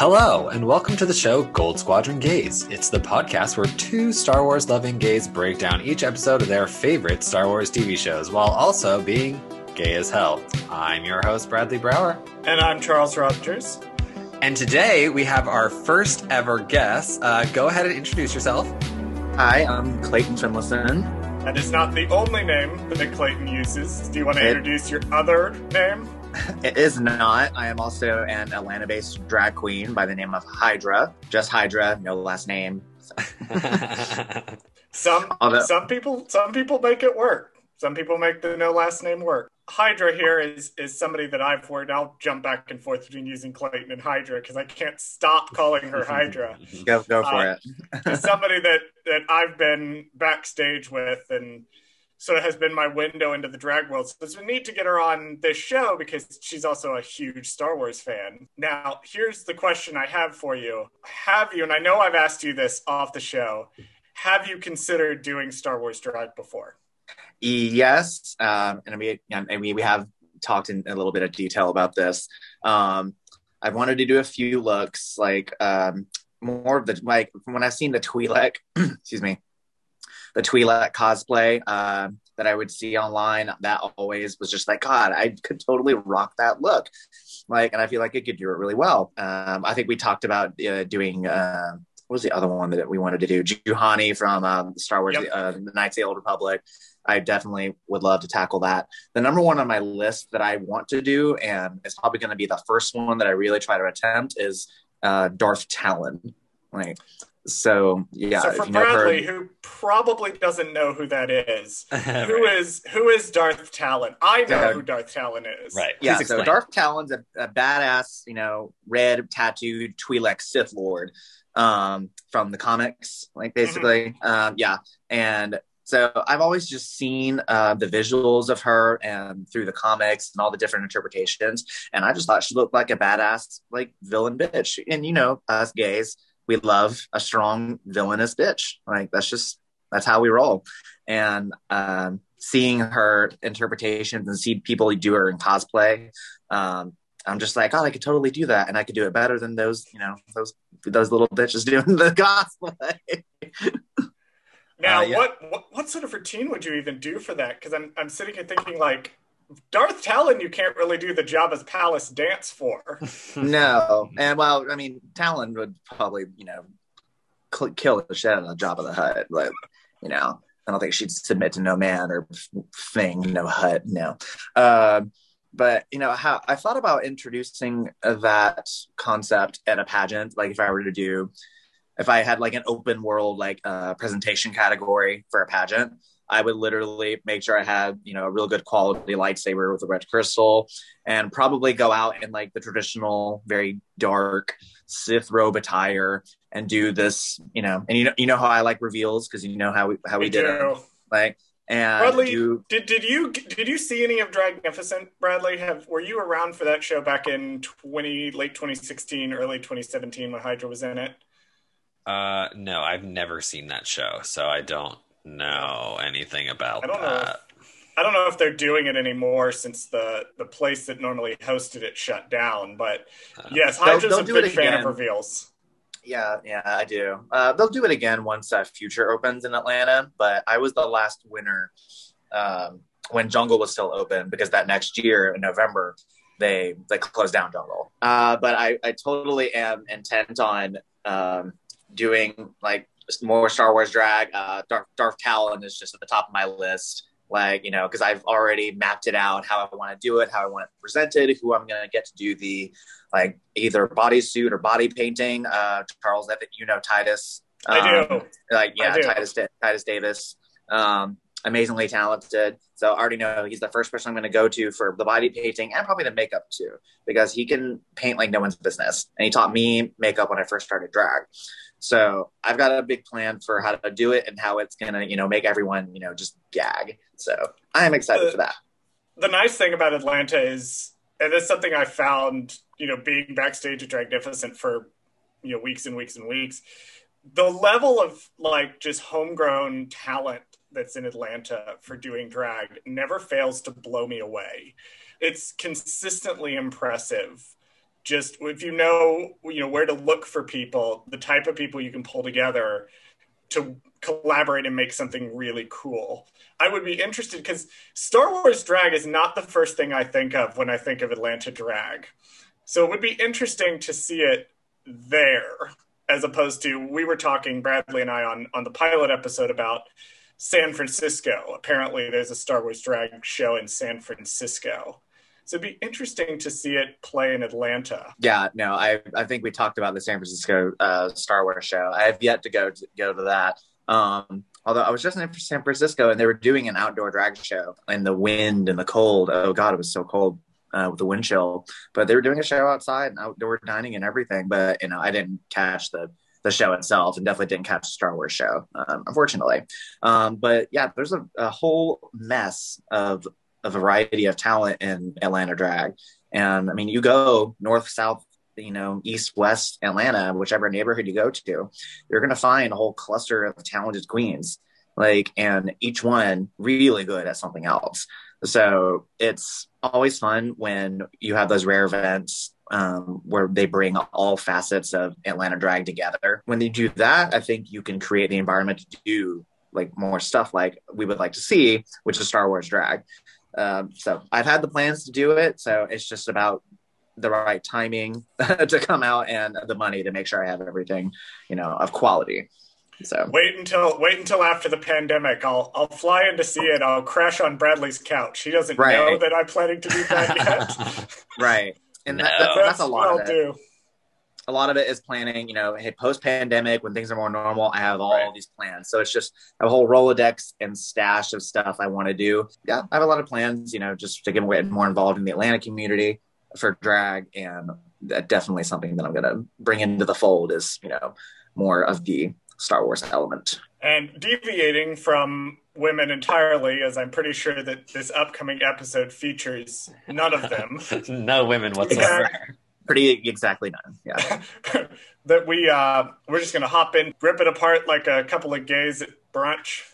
Hello, and welcome to the show Gold Squadron Gays. It's the podcast where two Star Wars loving gays break down each episode of their favorite Star Wars TV shows while also being gay as hell. I'm your host, Bradley Brower. And I'm Charles Rogers. And today we have our first ever guest. Uh, go ahead and introduce yourself. Hi, I'm Clayton Finlayson. That is not the only name that Clayton uses. Do you want to It- introduce your other name? It is not. I am also an Atlanta based drag queen by the name of Hydra. Just Hydra, no last name. Some Although- some people some people make it work. Some people make the no last name work. Hydra here is is somebody that I've worked. I'll jump back and forth between using Clayton and Hydra because I can't stop calling her Hydra. Go go for Uh, it. Somebody that that I've been backstage with and sort of has been my window into the drag world. So it's neat to get her on this show because she's also a huge Star Wars fan. Now, here's the question I have for you. Have you, and I know I've asked you this off the show, have you considered doing Star Wars drag before? Yes, um, and I mean, and we we have talked in a little bit of detail about this. Um, I wanted to do a few looks, like um, more of the like when I've seen the Twi'lek, excuse me, the Twi'lek cosplay uh, that I would see online. That always was just like, God, I could totally rock that look. Like, and I feel like it could do it really well. Um, I think we talked about uh, doing. Uh, what was the other one that we wanted to do? Juhani from um, Star Wars, Yep. uh, the Knights of the Old Republic. I definitely would love to tackle that. The number one on my list that I want to do, and it's probably going to be the first one that I really try to attempt, is uh, Darth Talon. Like, so yeah, so for you know her- Bradley, who probably doesn't know who that is, who right. is who is Darth Talon? I know Yeah. who Darth Talon is. Right. yeah, Please so explain. Darth Talon's a, a badass, you know, red tattooed Twi'lek Sith Lord um, from the comics, like basically. Um, yeah, and so I've always just seen uh, the visuals of her and through the comics and all the different interpretations, and I just thought she looked like a badass, like villain bitch. And you know, us gays, we love a strong villainous bitch. Like that's just that's how we roll. And um, seeing her interpretations and see people do her in cosplay, um, I'm just like, oh, I could totally do that, and I could do it better than those, you know, those those little bitches doing the cosplay. Now, Uh, yeah. what, what what sort of routine would you even do for that? Because I'm I'm sitting here thinking like Darth Talon, you can't really do the Jabba's palace dance for. no, and well, I mean, Talon would probably, you know, cl- kill the shit out of Jabba the Hutt, but you know, I don't think she'd submit to no man or thing, no hut, no. Um, but you know, how I thought about introducing that concept at a pageant, like if I were to do, if I had like an open world like uh, presentation category for a pageant. I would literally make sure I had, you know, a real good quality lightsaber with a red crystal, and probably go out in like the traditional, very dark Sith robe attire and do this, you know, and you know, you know how I like reveals because you know how we how we, We did it, do. like and Bradley, do did did you did you see any of Dragnificent, Bradley? Have were you around for that show back in twenty late 2016, early 2017 when Hydra was in it? Uh, no, I've never seen that show, so I don't know anything about I don't know. that. I don't know if they're doing it anymore since the the place that normally hosted it shut down. But Uh, yes, They'll- Hydra's a big fan again. of reveals. Yeah, yeah, I do. Uh, they'll do it again once uh, Future opens in Atlanta, but I was the last winner um, when Jungle was still open because that next year in November they they closed down Jungle. Uh, but I, I totally am intent on um, doing like more Star Wars drag. Uh, Darth, Darth Talon is just at the top of my list. Like, you know, because I've already mapped it out how I want to do it, how I want it presented, who I'm going to get to do the like either bodysuit or body painting. Uh, Charles, I you know Titus. I Um, do. Like yeah, do. Titus Titus Davis, um, amazingly talented. So I already know he's the first person I'm going to go to for the body painting and probably the makeup too, because he can paint like no one's business, and he taught me makeup when I first started drag. So I've got a big plan for how to do it and how it's gonna, you know, make everyone, you know, just gag. So I am excited Uh, for that. the nice thing about Atlanta is, and it's something I found, you know, being backstage at Dragnificent for, you know, weeks and weeks and weeks, the level of like just homegrown talent that's in Atlanta for doing drag never fails to blow me away. It's consistently impressive just if you know you know where to look for people, the type of people you can pull together to collaborate and make something really cool. I would be interested because Star Wars drag is not the first thing I think of when I think of Atlanta drag. So it would be interesting to see it there as opposed to we were talking Bradley and I on on the pilot episode about San Francisco. Apparently there's a Star Wars drag show in San Francisco. So it'd be interesting to see it play in Atlanta. Yeah, no, I I think we talked about the San Francisco uh, Star Wars show. I have yet to go to go to that. Um, although I was just in San Francisco and they were doing an outdoor drag show in the wind and the cold. Oh God, it was so cold uh, with the wind chill. But they were doing a show outside and outdoor dining and everything. But you know, I didn't catch the the show itself and definitely didn't catch the Star Wars show, um, unfortunately. Um, but yeah, there's a, a whole mess of a variety of talent in Atlanta drag. And I mean, you go north, south, you know, east, west Atlanta, whichever neighborhood you go to, you're going to find a whole cluster of talented queens, like, and each one really good at something else. So it's always fun when you have those rare events um, where they bring all facets of Atlanta drag together. When they do that, I think you can create the environment to do like more stuff like we would like to see, which is Star Wars drag. Um, so I've had the plans to do it. So it's just about the right timing to come out and the money to make sure I have everything, you know, of quality. So wait until wait until after the pandemic. I'll I'll fly in to see it. I'll crash on Bradley's couch. He doesn't right. know that I'm planning to do that yet. right, and no. that, that's, that's, a lot of it. Do a lot of it is planning, you know, hey, post pandemic when things are more normal, I have all right. these plans. So it's just a whole Rolodex and stash of stuff I want to do. Yeah, I have a lot of plans, you know, just to get more involved in the Atlanta community for drag. And that definitely something that I'm going to bring into the fold is, you know, more of the Star Wars element. And deviating from women entirely, as I'm pretty sure that this upcoming episode features none of them. no women whatsoever pretty exactly none. Yeah. that we uh, we're just gonna hop in, rip it apart like a couple of gays at brunch.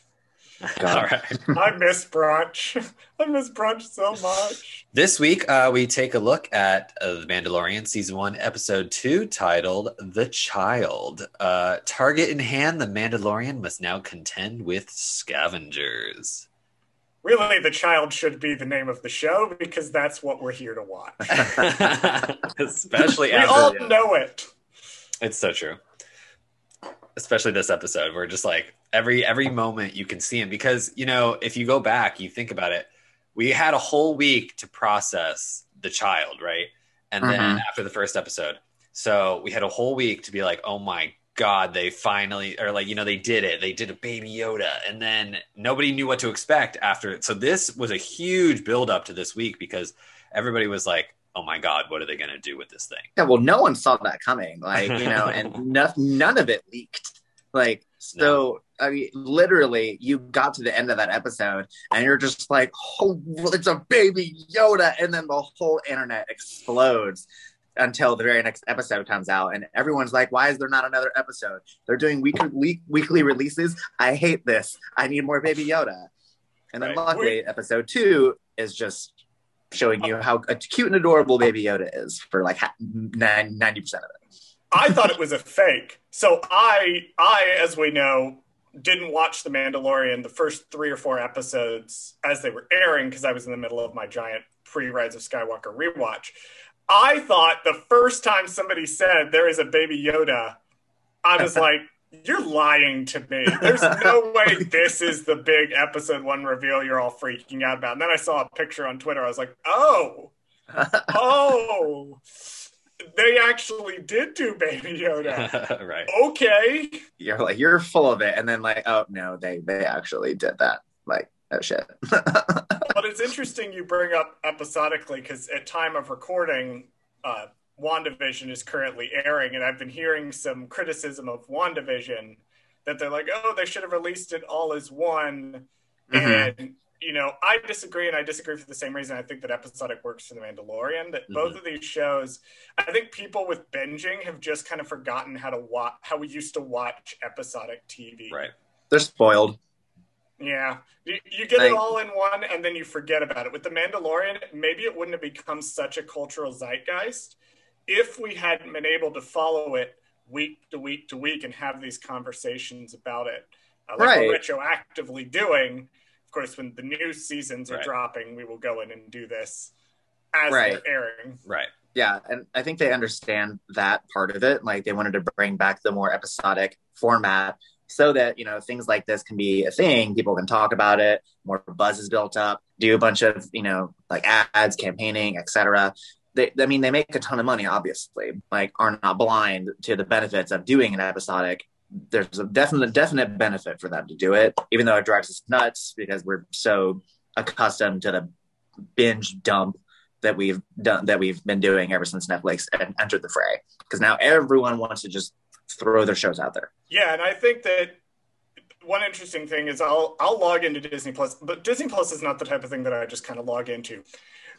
All right. I miss brunch. I miss brunch so much. This week, uh, we take a look at uh, The Mandalorian Season 1, Episode 2, titled The Child. Uh, target in hand, The Mandalorian must now contend with scavengers really the child should be the name of the show because that's what we're here to watch. Especially we all know it. It's so true. Especially this episode, where just like every every moment you can see him because you know if you go back, you think about it. We had a whole week to process the child, right? And mm-hmm. then after the first episode, so we had a whole week to be like, oh my God, they finally, or like, you know, they did it. They did a baby Yoda. And then nobody knew what to expect after it. So this was a huge build up to this week because everybody was like, oh my God, what are they going to do with this thing? Yeah, well, no one saw that coming. Like, you know, and no, none of it leaked. Like, so, no. I mean, literally, you got to the end of that episode and you're just like, oh, it's a baby Yoda. And then the whole internet explodes until the very next episode comes out and everyone's like why is there not another episode they're doing weekly weekly releases i hate this i need more baby yoda and then right. luckily episode two is just showing you how cute and adorable baby yoda is for like 90% of it i thought it was a fake so i i as we know didn't watch the mandalorian the first three or four episodes as they were airing because i was in the middle of my giant pre-rise of skywalker rewatch I thought the first time somebody said there is a baby Yoda, I was like, you're lying to me. There's no way this is the big episode one reveal you're all freaking out about. And then I saw a picture on Twitter. I was like, oh, oh, they actually did do Baby Yoda. right. Okay. You're like, you're full of it. And then, like, oh, no, they, they actually did that. Like, oh shit. but it's interesting you bring up episodically because at time of recording, uh, WandaVision is currently airing, and I've been hearing some criticism of WandaVision that they're like, oh, they should have released it all as one. Mm-hmm. And you know, I disagree, and I disagree for the same reason. I think that episodic works for The Mandalorian. That mm-hmm. both of these shows, I think people with binging have just kind of forgotten how to watch, how we used to watch episodic TV. Right. They're spoiled. Yeah, you, you get it all in one, and then you forget about it. With the Mandalorian, maybe it wouldn't have become such a cultural zeitgeist if we hadn't been able to follow it week to week to week and have these conversations about it, uh, like Right. we're retroactively doing. Of course, when the new seasons are Right. dropping, we will go in and do this as Right. they're airing. Right. yeah, and I think they understand that part of it. Like they wanted to bring back the more episodic format so that you know things like this can be a thing. People can talk about it. More buzz is built up. Do a bunch of you know like ads, campaigning, etc. They, I mean, they make a ton of money. Obviously, like are not blind to the benefits of doing an episodic. There's a definite definite benefit for them to do it, even though it drives us nuts because we're so accustomed to the binge dump that we've done that we've been doing ever since Netflix en- entered the fray. Because now everyone wants to just throw their shows out there. Yeah, and I think that one interesting thing is I'll I'll log into Disney Plus, but Disney Plus is not the type of thing that I just kind of log into.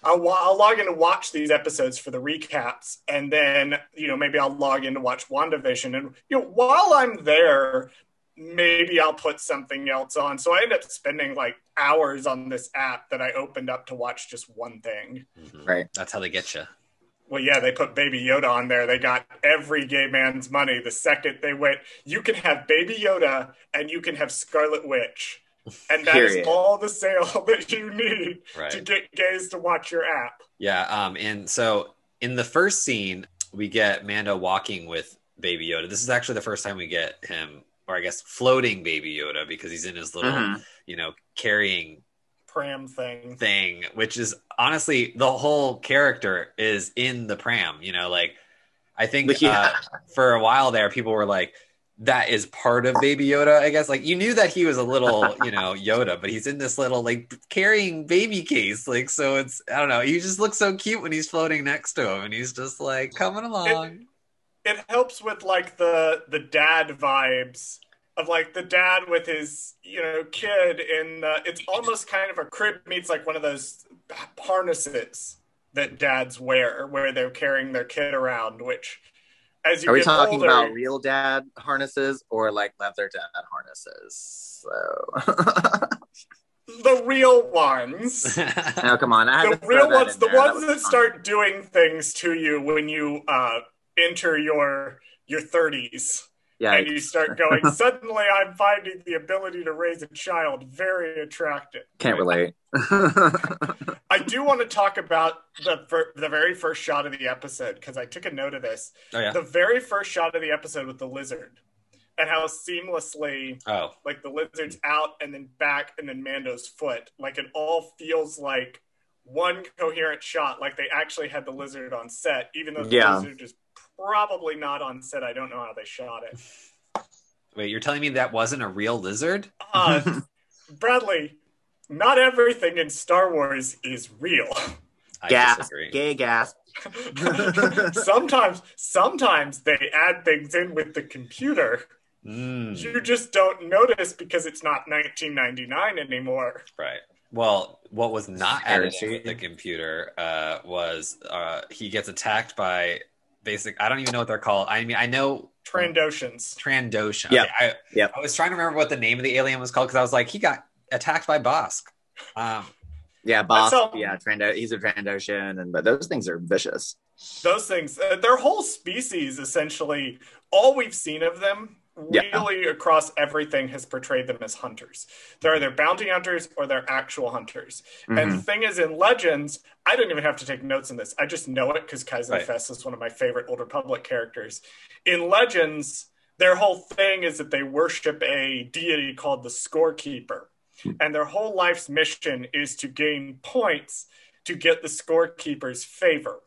I'll, I'll log in to watch these episodes for the recaps, and then you know maybe I'll log in to watch WandaVision, and you know while I'm there, maybe I'll put something else on. So I end up spending like hours on this app that I opened up to watch just one thing. Mhm. Right. That's how they get you. Well, yeah, they put Baby Yoda on there. They got every gay man's money. The second they went, you can have Baby Yoda and you can have Scarlet Witch. And that is Period. all the sale that you need to get gays to watch your app. Yeah. Um. And so in the first scene, we get Mando walking with Baby Yoda. This is actually the first time we get him, or I guess floating Baby Yoda, because he's in his little, Mhm. you know, carrying Pram thing. thing, which is honestly the whole character is in the pram. You know, like I think Yeah. uh, for a while there, people were like, "That is part of Baby Yoda." I guess like you knew that he was a little, you know, Yoda, but he's in this little like carrying baby case. Like so, it's I don't know. He just looks so cute when he's floating next to him, and he's just like coming along. It helps with like the the dad vibes of like the dad with his you know kid in the it's almost kind of a crib meets like one of those harnesses that dads wear where they're carrying their kid around which as you Are we get talking older, about real dad harnesses or like leather dad harnesses? So, the real ones. Now come on, I had the to real ones, the there. ones was that start doing things to you when you uh enter your your 30s Yeah, and you start going suddenly i'm finding the ability to raise a child very attractive can't relate. i do want to talk about the fir- the very first shot of the episode because i took a note of this oh yeah. the very first shot of the episode with the lizard and how seamlessly Oh like the lizard's out and then back and then mando's foot like it all feels like one coherent shot like they actually had the lizard on set even though the Yeah. lizard is probably not on set i don't know how they shot it wait, you're telling me that wasn't a real lizard? uh, Bradley, not everything in Star Wars is real. I gasp, disagree. gay gasp. sometimes, sometimes they add things in with the computer. Mm. You just don't notice because it's not 1999 anymore. Right. Well, what was not added to the computer uh, was uh, he gets attacked by basic. I don't even know what they're called. I mean, I know Trandoshans. Trandoshan. Yeah. Okay, I, Yep. I was trying to remember what the name of the alien was called because I was like, he got attacked by Bossk. Um, Yeah, Bossk. all- Yeah, Trando. He's a Trandoshan, and but those things are vicious. Those things, uh, their whole species, essentially, all we've seen of them. Yeah. Really, across everything, has portrayed them as hunters. They're either bounty hunters or they're actual hunters. And Mhm. the thing is, in Legends, I didn't even have to take notes on this. I just know it because Qyzen Right. Fess is one of my favorite Old Republic characters. In Legends, their whole thing is that they worship a deity called the Scorekeeper. And their whole life's mission is to gain points to get the Scorekeeper's favor.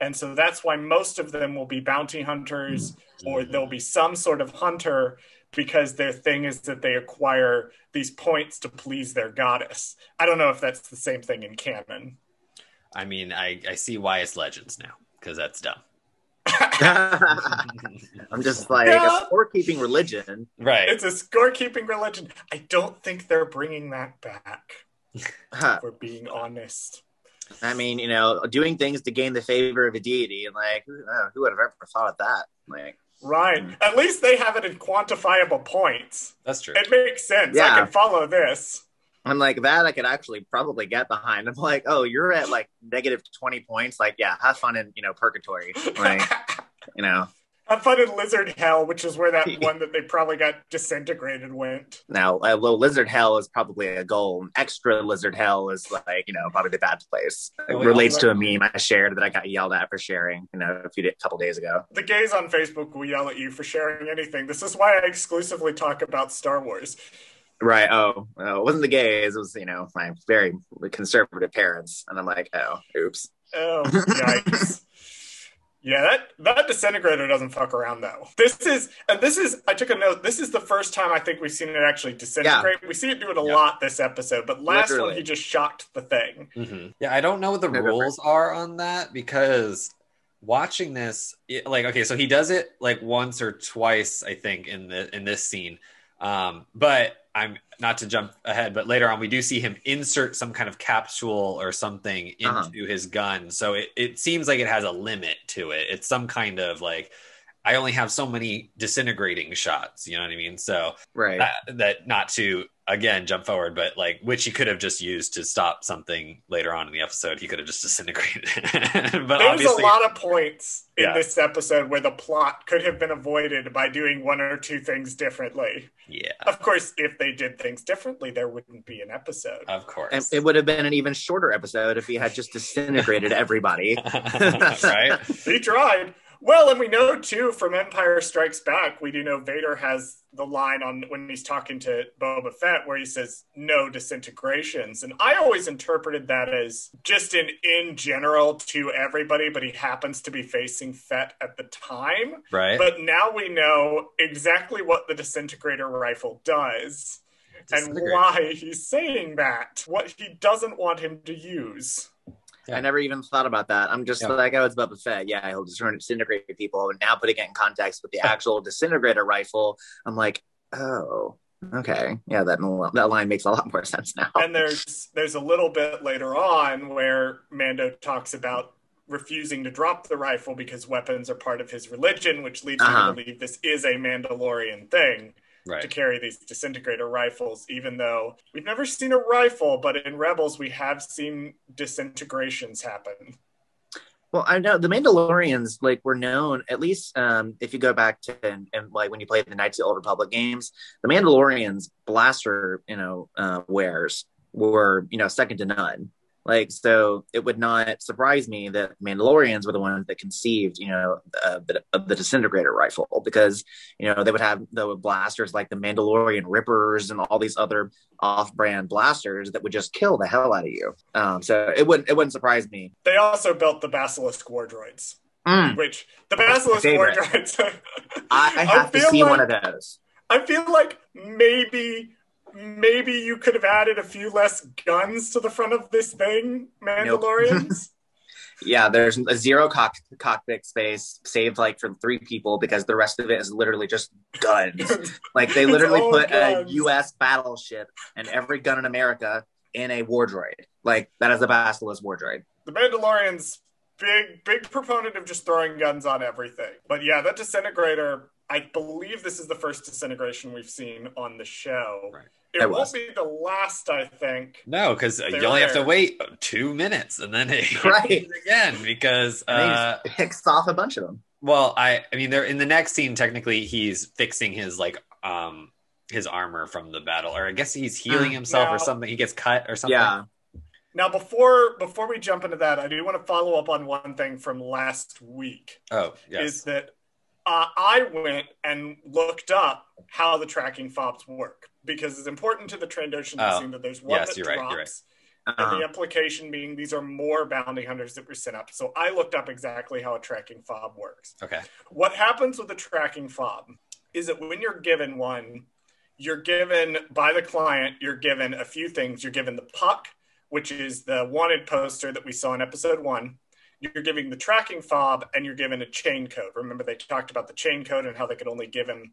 And so that's why most of them will be bounty hunters mm-hmm. or there'll be some sort of hunter because their thing is that they acquire these points to please their goddess. I don't know if that's the same thing in canon. I mean, I, I see why it's Legends now because that's dumb. I'm just like Yeah. a scorekeeping religion. right. It's a scorekeeping religion. I don't think they're bringing that back, Huh. if we're being honest. I mean, you know, doing things to gain the favor of a deity, and like, who, uh, who would have ever thought of that? Like, Right. Mm. At least they have it in quantifiable points. That's true. It makes sense. Yeah. I can follow this. I'm like that I could actually probably get behind. I'm like, oh, you're at like negative twenty points. Like, yeah, have fun in you know purgatory. Like, you know. Have fun in Lizard Hell, which is where that one that they probably got disintegrated went. Now, a little Lizard Hell is probably a goal. Extra Lizard Hell is like, you know, probably the bad place. Oh, it Well, relates to a meme I shared that I got yelled at for sharing, you know, a few a couple days ago. The gays on Facebook will yell at you for sharing anything. This is why I exclusively talk about Star Wars. Right. Oh, oh, it wasn't the gays. It was, you know, my very conservative parents. And I'm like, oh, oops. Oh, yikes. Yeah, that that disintegrator doesn't fuck around though. This is and this is I took a note. This is the first time I think we've seen it actually disintegrate. We see it do it a Yeah. lot this episode, but last one he just shocked the thing. hmm Yeah, I don't know what the No different. rules are on that because watching this, it- like, okay, so he does it like once or twice, I think, in the in this scene. Um, but I'm not to jump ahead, but later on we do see him insert some kind of capsule or something into Uh-huh. his gun. So it, it seems like it has a limit to it. It's some kind of like I only have so many disintegrating shots, you know what I mean? So Right. that, that not to again jump forward, but like which he could have just used to stop something later on in the episode. He could have just disintegrated. but There's a lot of points in Yeah. this episode where the plot could have been avoided by doing one or two things differently. yeah, Of course, if they did things differently, there wouldn't be an episode. of course, And it would have been an even shorter episode if he had just disintegrated everybody. right? He tried. Well, and we know too from Empire Strikes Back, we do know Vader has the line on when he's talking to Boba Fett where he says no disintegrations. And I always interpreted that as just in in general to everybody, but he happens to be facing Fett at the time. Right? But now we know exactly what the disintegrator rifle does and why he's saying that. What he doesn't want him to use. Yeah. I never even thought about that. I'm just Yeah. like, oh, it's Boba Fett. Yeah, he'll just disintegrate people. And now putting it in context with the actual disintegrator rifle, I'm like, oh, okay. Yeah, that, that line makes a lot more sense now. and there's there's a little bit later on where Mando talks about refusing to drop the rifle because weapons are part of his religion, which leads Uh-huh. me to believe this is a Mandalorian thing to carry these disintegrator rifles, even though we've never seen a rifle, but in Rebels we have seen disintegrations happen. Well, I know the Mandalorians like were known at least um, if you go back to and, and like when you played the Knights of the Old Republic games, the Mandalorians blaster you know uh, wares were you know second to none. Like so, it would not surprise me that Mandalorians were the ones that conceived you know uh, the, the disintegrator rifle because you know they would have the blasters like the Mandalorian Rippers and all these other off-brand blasters that would just kill the hell out of you. Um, so it wouldn't it wouldn't surprise me. They also built the Basilisk war droids, Mm. which the Basilisk war droids. I, I have to feel see one of those. I feel like maybe maybe you could have added a few less guns to the front of this thing, Mandalorians. Yeah, there's a zero cock, cockpit space saved like for three people because the rest of it is literally just guns. like they literally put guns. a U.S. battleship and every gun in America in a war droid. Like that is a basilisk war droid. the Mandalorians big big proponent of just throwing guns on everything. But yeah, that disintegrator, I believe this is the first disintegration we've seen on the show. Right. It It won't be the last, I think. No, because you They're only have to wait two minutes and then it Right. again because And he uh, picks off a bunch of them. well, I I mean, they're in the next scene. Technically, he's fixing his like um his armor from the battle, or I guess he's healing Mm. himself No. or something. He gets cut or something. Yeah. Now before before we jump into that, I do want to follow up on one thing from last week. Oh, yes. is that uh, I went and looked up how the tracking fobs work because it's important to the Trandoshan Oh, scene that there's one yes, that you're right, drops, you're right. Uh-huh. the implication being these are more bounty hunters that were sent up. So I looked up exactly how a tracking fob works. Okay. What happens with a tracking fob is that when you're given one, you're given by the client, you're given a few things. You're given the puck, which is the wanted poster that we saw in episode one. You're giving the tracking fob and you're given a chain code. Remember, they talked about the chain code and how they could only give him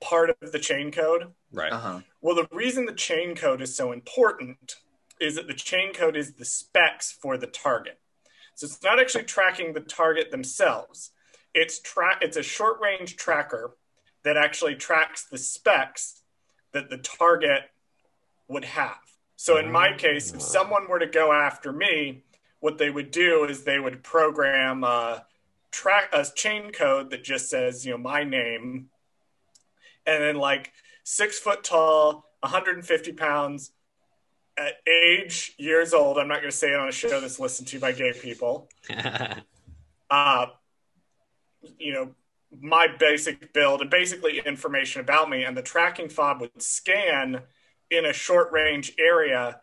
part of the chain code. Right. Uh-huh. Well, the reason the chain code is so important is that the chain code is the specs for the target. So it's not actually tracking the target themselves. It's tra- it's a short range tracker that actually tracks the specs that the target would have. So in my case, if someone were to go after me, what they would do is they would program a track a chain code that just says, you know, my name, and then like six foot tall, 150 pounds, at age years old. I'm not going to say it on a show that's listened to by gay people. uh, you know, my basic build and basically information about me, and the tracking fob would scan in a short range area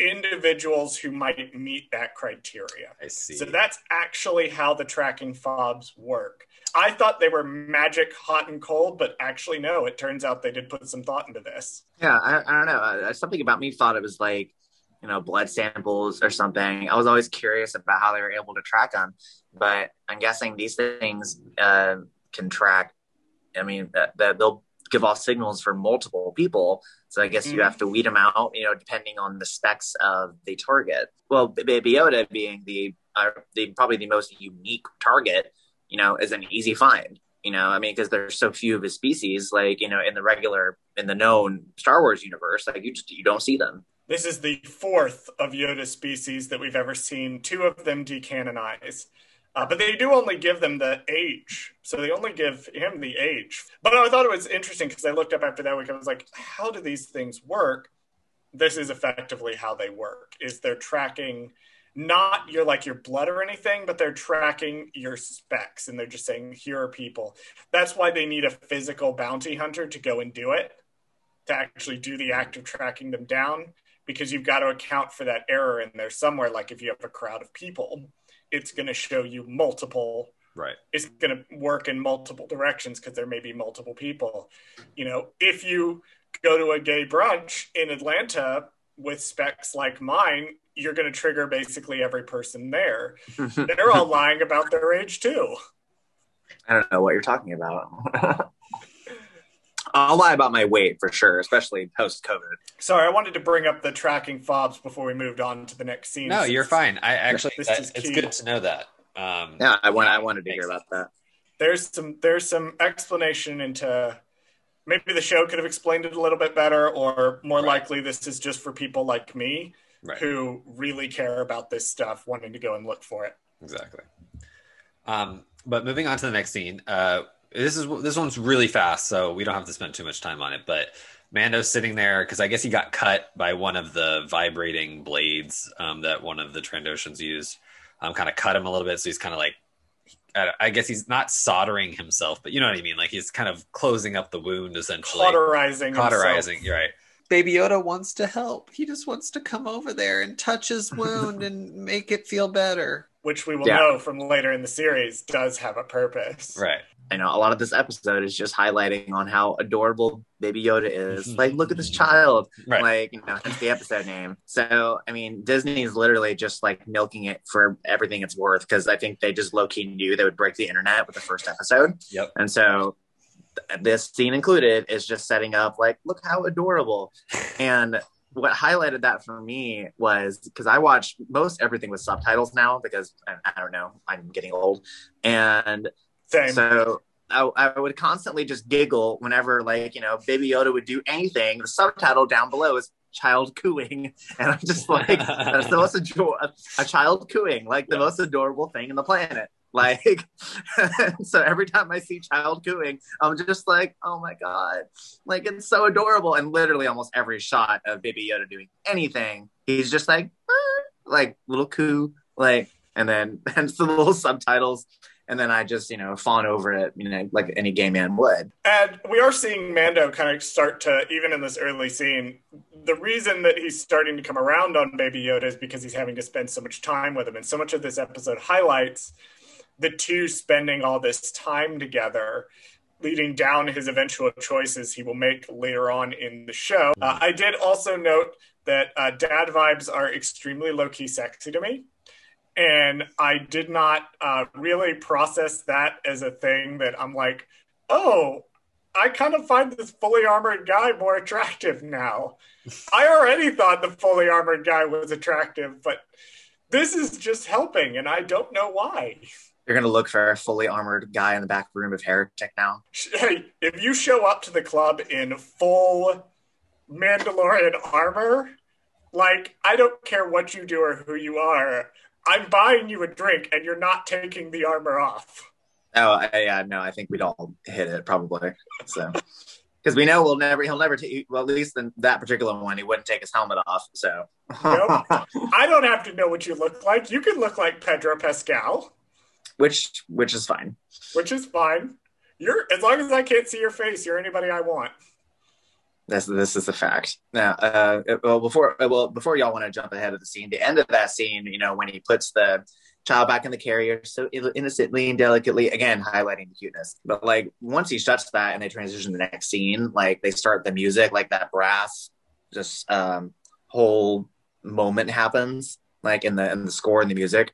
individuals who might meet that criteria. I see. So that's actually how the tracking fobs work. I thought they were magic hot and cold, but actually, no, it turns out they did put some thought into this. Yeah, I, I don't know. Uh, something about me thought it was like, you know, blood samples or something. I was always curious about how they were able to track them, but I'm guessing these things uh, can track. I mean, that, that they'll give off signals for multiple people. So I guess you Mhm. have to weed them out, you know, depending on the specs of the target. Well, Baby Yoda being the, uh, the probably the most unique target, you know, is an easy find. You know, I mean, because there's so few of his species, like you know, in the regular, in the known Star Wars universe, like you just you don't see them. This is the fourth of Yoda species that we've ever seen, two of them decanonized. Uh, but they do only give them the age. So they only give him the age. But I thought it was interesting because I looked up after that week. I was like, how do these things work? This is effectively how they work. Is they're tracking not your like your blood or anything, but they're tracking your specs and they're just saying, here are people. That's why they need a physical bounty hunter to go and do it, to actually do the act of tracking them down because you've got to account for that error in there somewhere. Like if you have a crowd of people, it's going to show you multiple. right. It's going to work in multiple directions because there may be multiple people. You know, if you go to a gay brunch in Atlanta with specs like mine, you're going to trigger basically every person there. They're all lying about their age too. I don't know what you're talking about. I'll lie about my weight for sure, especially post COVID. Sorry, I wanted to bring up the tracking fobs before we moved on to the next scene. No, you're fine. I actually, This that, is it's key. good to know that. Um, Yeah, I want I wanted to hear about that. there's some there's some explanation into maybe the show could have explained it a little bit better or more Right. likely this is just for people like me right. who really care about this stuff wanting to go and look for it Exactly. Um, but moving on to the next scene, uh, this is this one's really fast, so we don't have to spend too much time on it. But Mando's sitting there because I guess he got cut by one of the vibrating blades um, that one of the Trandoshans used. Um, kind of cut him a little bit, so he's kind of like, I, I guess he's not soldering himself, but you know what I mean. Like he's kind of closing up the wound essentially. cauterizing cauterizing. himself. You're right. Baby Yoda wants to help. He just wants to come over there and touch his wound and make it feel better. which we will Yeah. know from later in the series does have a purpose Right. I know a lot of this episode is just highlighting on how adorable Baby Yoda is. Mm-hmm. Like, look at this child. Right. Like, you know, hence the episode name. So, I mean, Disney is literally just like milking it for everything it's worth because I think they just low key knew they would break the internet with the first episode. Yep. And so, th- this scene included is just setting up like, look how adorable. And what highlighted that for me was because I watch most everything with subtitles now because I, I don't know, I'm getting old. And same so I, I would constantly just giggle whenever, like, you know, Baby Yoda would do anything. The subtitle down below is child cooing. And I'm just like, that's the most ador- a, a child cooing, like the Yeah. most adorable thing in the planet. Like, so every time I see child cooing, I'm just like, oh my God, like it's so adorable. And literally almost every shot of Baby Yoda doing anything, he's just like, "Ah," like little coo, like, and then hence the little subtitles. And then I just, you know, fawn over it, you know, like any gay man would. And we are seeing Mando kind of start to, even in this early scene, the reason that he's starting to come around on Baby Yoda is because he's having to spend so much time with him. And so much of this episode highlights the two spending all this time together, leading down his eventual choices he will make later on in the show. Uh, I did also note that uh, dad vibes are extremely low key sexy to me. And I did not uh, really process that as a thing that I'm like, oh, I kind of find this fully armored guy more attractive now. I already thought the fully armored guy was attractive, but this is just helping, and I don't know why. You're going to look for a fully armored guy in the back room of Heretic now. Hey, if you show up to the club in full Mandalorian armor, Like, I don't care what you do or who you are. I'm buying you a drink and you're not taking the armor off. Oh, I, yeah, no, I think we'd all hit it probably. So, because we know we'll never, he'll never take, well, at least in that particular one, he wouldn't take his helmet off. So, Nope. I don't have to know what you look like. You can look like Pedro Pascal, which, which is fine. which is fine. You're as long as I can't see your face, you're anybody I want. This, this is a fact. Now, uh, well, before, well, before y'all want to jump ahead of the scene, the end of that scene, you know, when he puts the child back in the carrier so innocently and delicately, again, highlighting the cuteness. But like once he shuts that and they transition to the next scene, like they start the music, like that brass, just um, whole moment happens, like in the in the score and the music.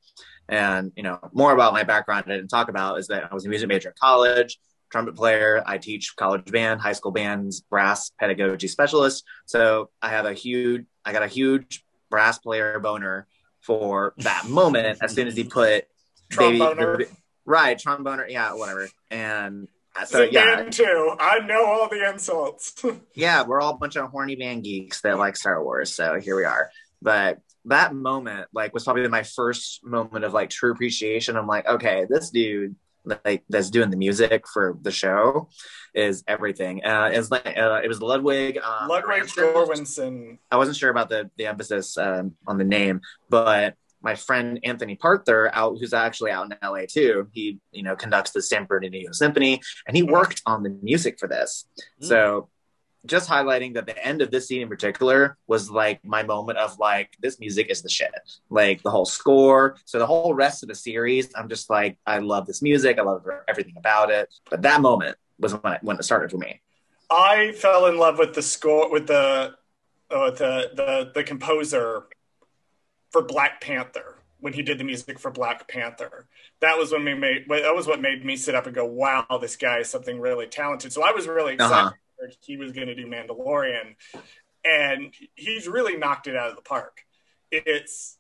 And you know, more about my background I didn't talk about is that I was a music major at college trumpet player. I teach college band, high school bands, brass pedagogy specialist. So I have a huge, I got a huge brass player boner for that moment as soon as he put Tromboner. baby, right, tromboner, yeah, whatever. And uh, so Zip yeah, Man too. I know all the insults. yeah, we're all a bunch of horny band geeks that like Star Wars. So here we are. But that moment, like, was probably my first moment of like true appreciation. I'm like, okay, this dude like that's doing the music for the show is everything. Uh, it's like uh, it was Ludwig. Um, Ludwig. Göransson. I wasn't sure about the the emphasis um, on the name, but my friend Anthony Parnther, out who's actually out in LA too. He you know conducts the San Bernardino Symphony, and he worked on the music for this. Mm. So just highlighting that the end of this scene in particular was like my moment of like this music is the shit like the whole score so the whole rest of the series i'm just like i love this music i love everything about it but that moment was when it, when it started for me I fell in love with the score with the uh, with the the the composer for Black Panther when he did the music for Black Panther. That was when we made that was what made me sit up and go, "Wow, this guy is something really talented." So I was really excited Uh-huh. He was going to do Mandalorian, and he's really knocked it out of the park. It's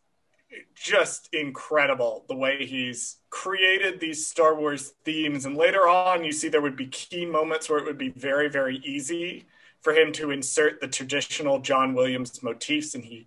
just incredible the way he's created these Star Wars themes. And later on, you see there would be key moments where it would be very, very easy for him to insert the traditional John Williams motifs, and he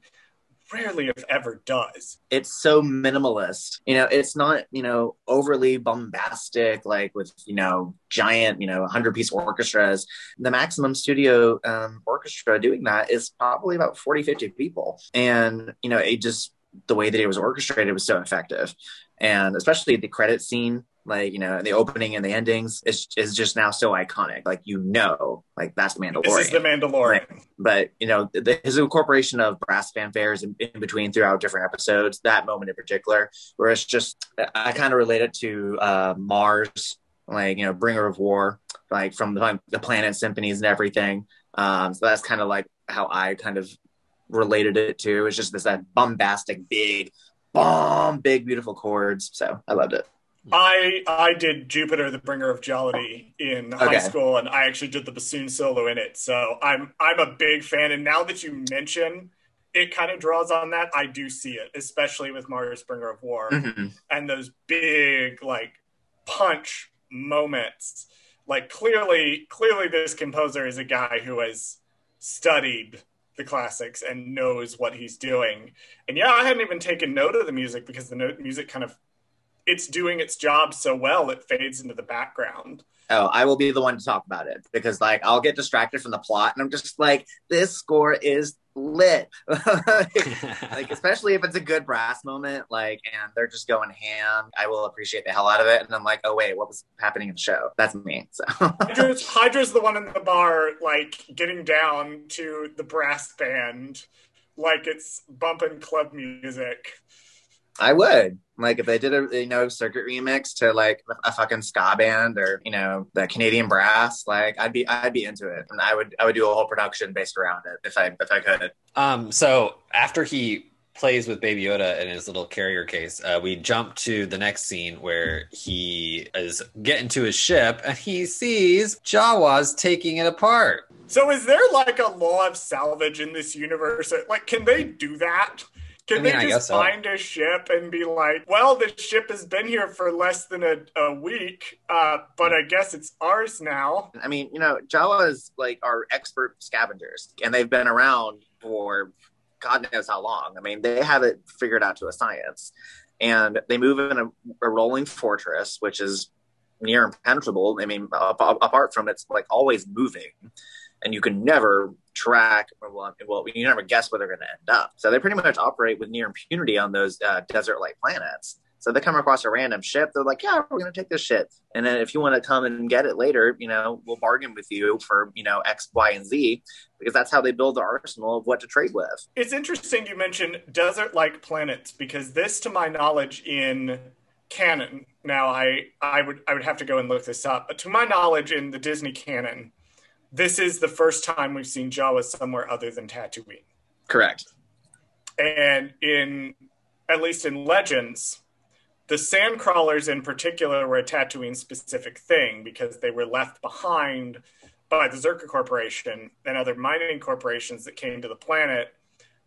rarely, if ever, does. it's so minimalist. You know it's not you know overly bombastic like with you know giant you know 100 piece orchestras. The maximum studio um, orchestra doing that is probably about 40 50 people. And you know it just the way that it was orchestrated was so effective. And especially the credit scene like you know the opening and the endings is, is just now so iconic. Like you know like that's the mandalorian. This is the Mandalorian. but you know the, his incorporation of brass fanfares in, in between throughout different episodes that moment in particular where it's just i kind of relate it to uh mars like you know bringer of war like from the, the planet symphonies and everything. Um so that's kind of like how i kind of related it to it's just this that bombastic big bomb big beautiful chords so i loved it I I did Jupiter, the bringer of jollity in high Okay. school, and I actually did the bassoon solo in it. So I'm I'm a big fan. And now that you mention it, kind of draws on that. I do see it, especially with Mars Bringer of War Mhm. and those big like punch moments. Like clearly, clearly, this composer is a guy who has studied the classics and knows what he's doing. And yeah, I hadn't even taken note of the music because the music kind of it's doing its job so well it fades into the background. Oh, I will be the one to talk about it because like I'll get distracted from the plot and I'm just like, this score is lit. like especially if it's a good brass moment, like and they're just going ham, I will appreciate the hell out of it. And I'm like, oh wait, what was happening in the show? That's me. So Hydra's, Hydra's the one in the bar, like getting down to the brass band, like it's bumping club music. I would. Like if they did a you know circuit remix to like a fucking ska band or you know the Canadian brass, like I'd be I'd be into it, and I would I would do a whole production based around it if I if I could. Um, so after he plays with Baby Yoda in his little carrier case, uh, we jump to the next scene where he is getting to his ship and he sees Jawas taking it apart. So is there like a law of salvage in this universe? Like, can they do that? Can I mean, I they guess just so. find a ship and be like, well, the ship has been here for less than a, a week, uh, but I guess it's ours now. I mean, you know, Jawas like are expert scavengers, and they've been around for God knows how long. I mean, they have it figured out to a science, and they move in a, a rolling fortress, which is near impenetrable. I mean, apart from it's like always moving, and you can never track well, well you never guess where they're going to end up. So they pretty much operate with near impunity on those uh, desert-like planets. So they come across a random ship. They're like, "Yeah, we're going to take this ship, and then if you want to come and get it later, you know, we'll bargain with you for you know X, Y, and Z, because that's how they build the arsenal of what to trade with." It's interesting you mentioned desert-like planets because this, to my knowledge, in canon. Now, I I would I would have to go and look this up, but to my knowledge, in the Disney canon, this is the first time we've seen Jawas somewhere other than Tatooine. Correct. And in at least in Legends, the sand crawlers in particular were a Tatooine specific thing because they were left behind by the Czerka Corporation and other mining corporations that came to the planet,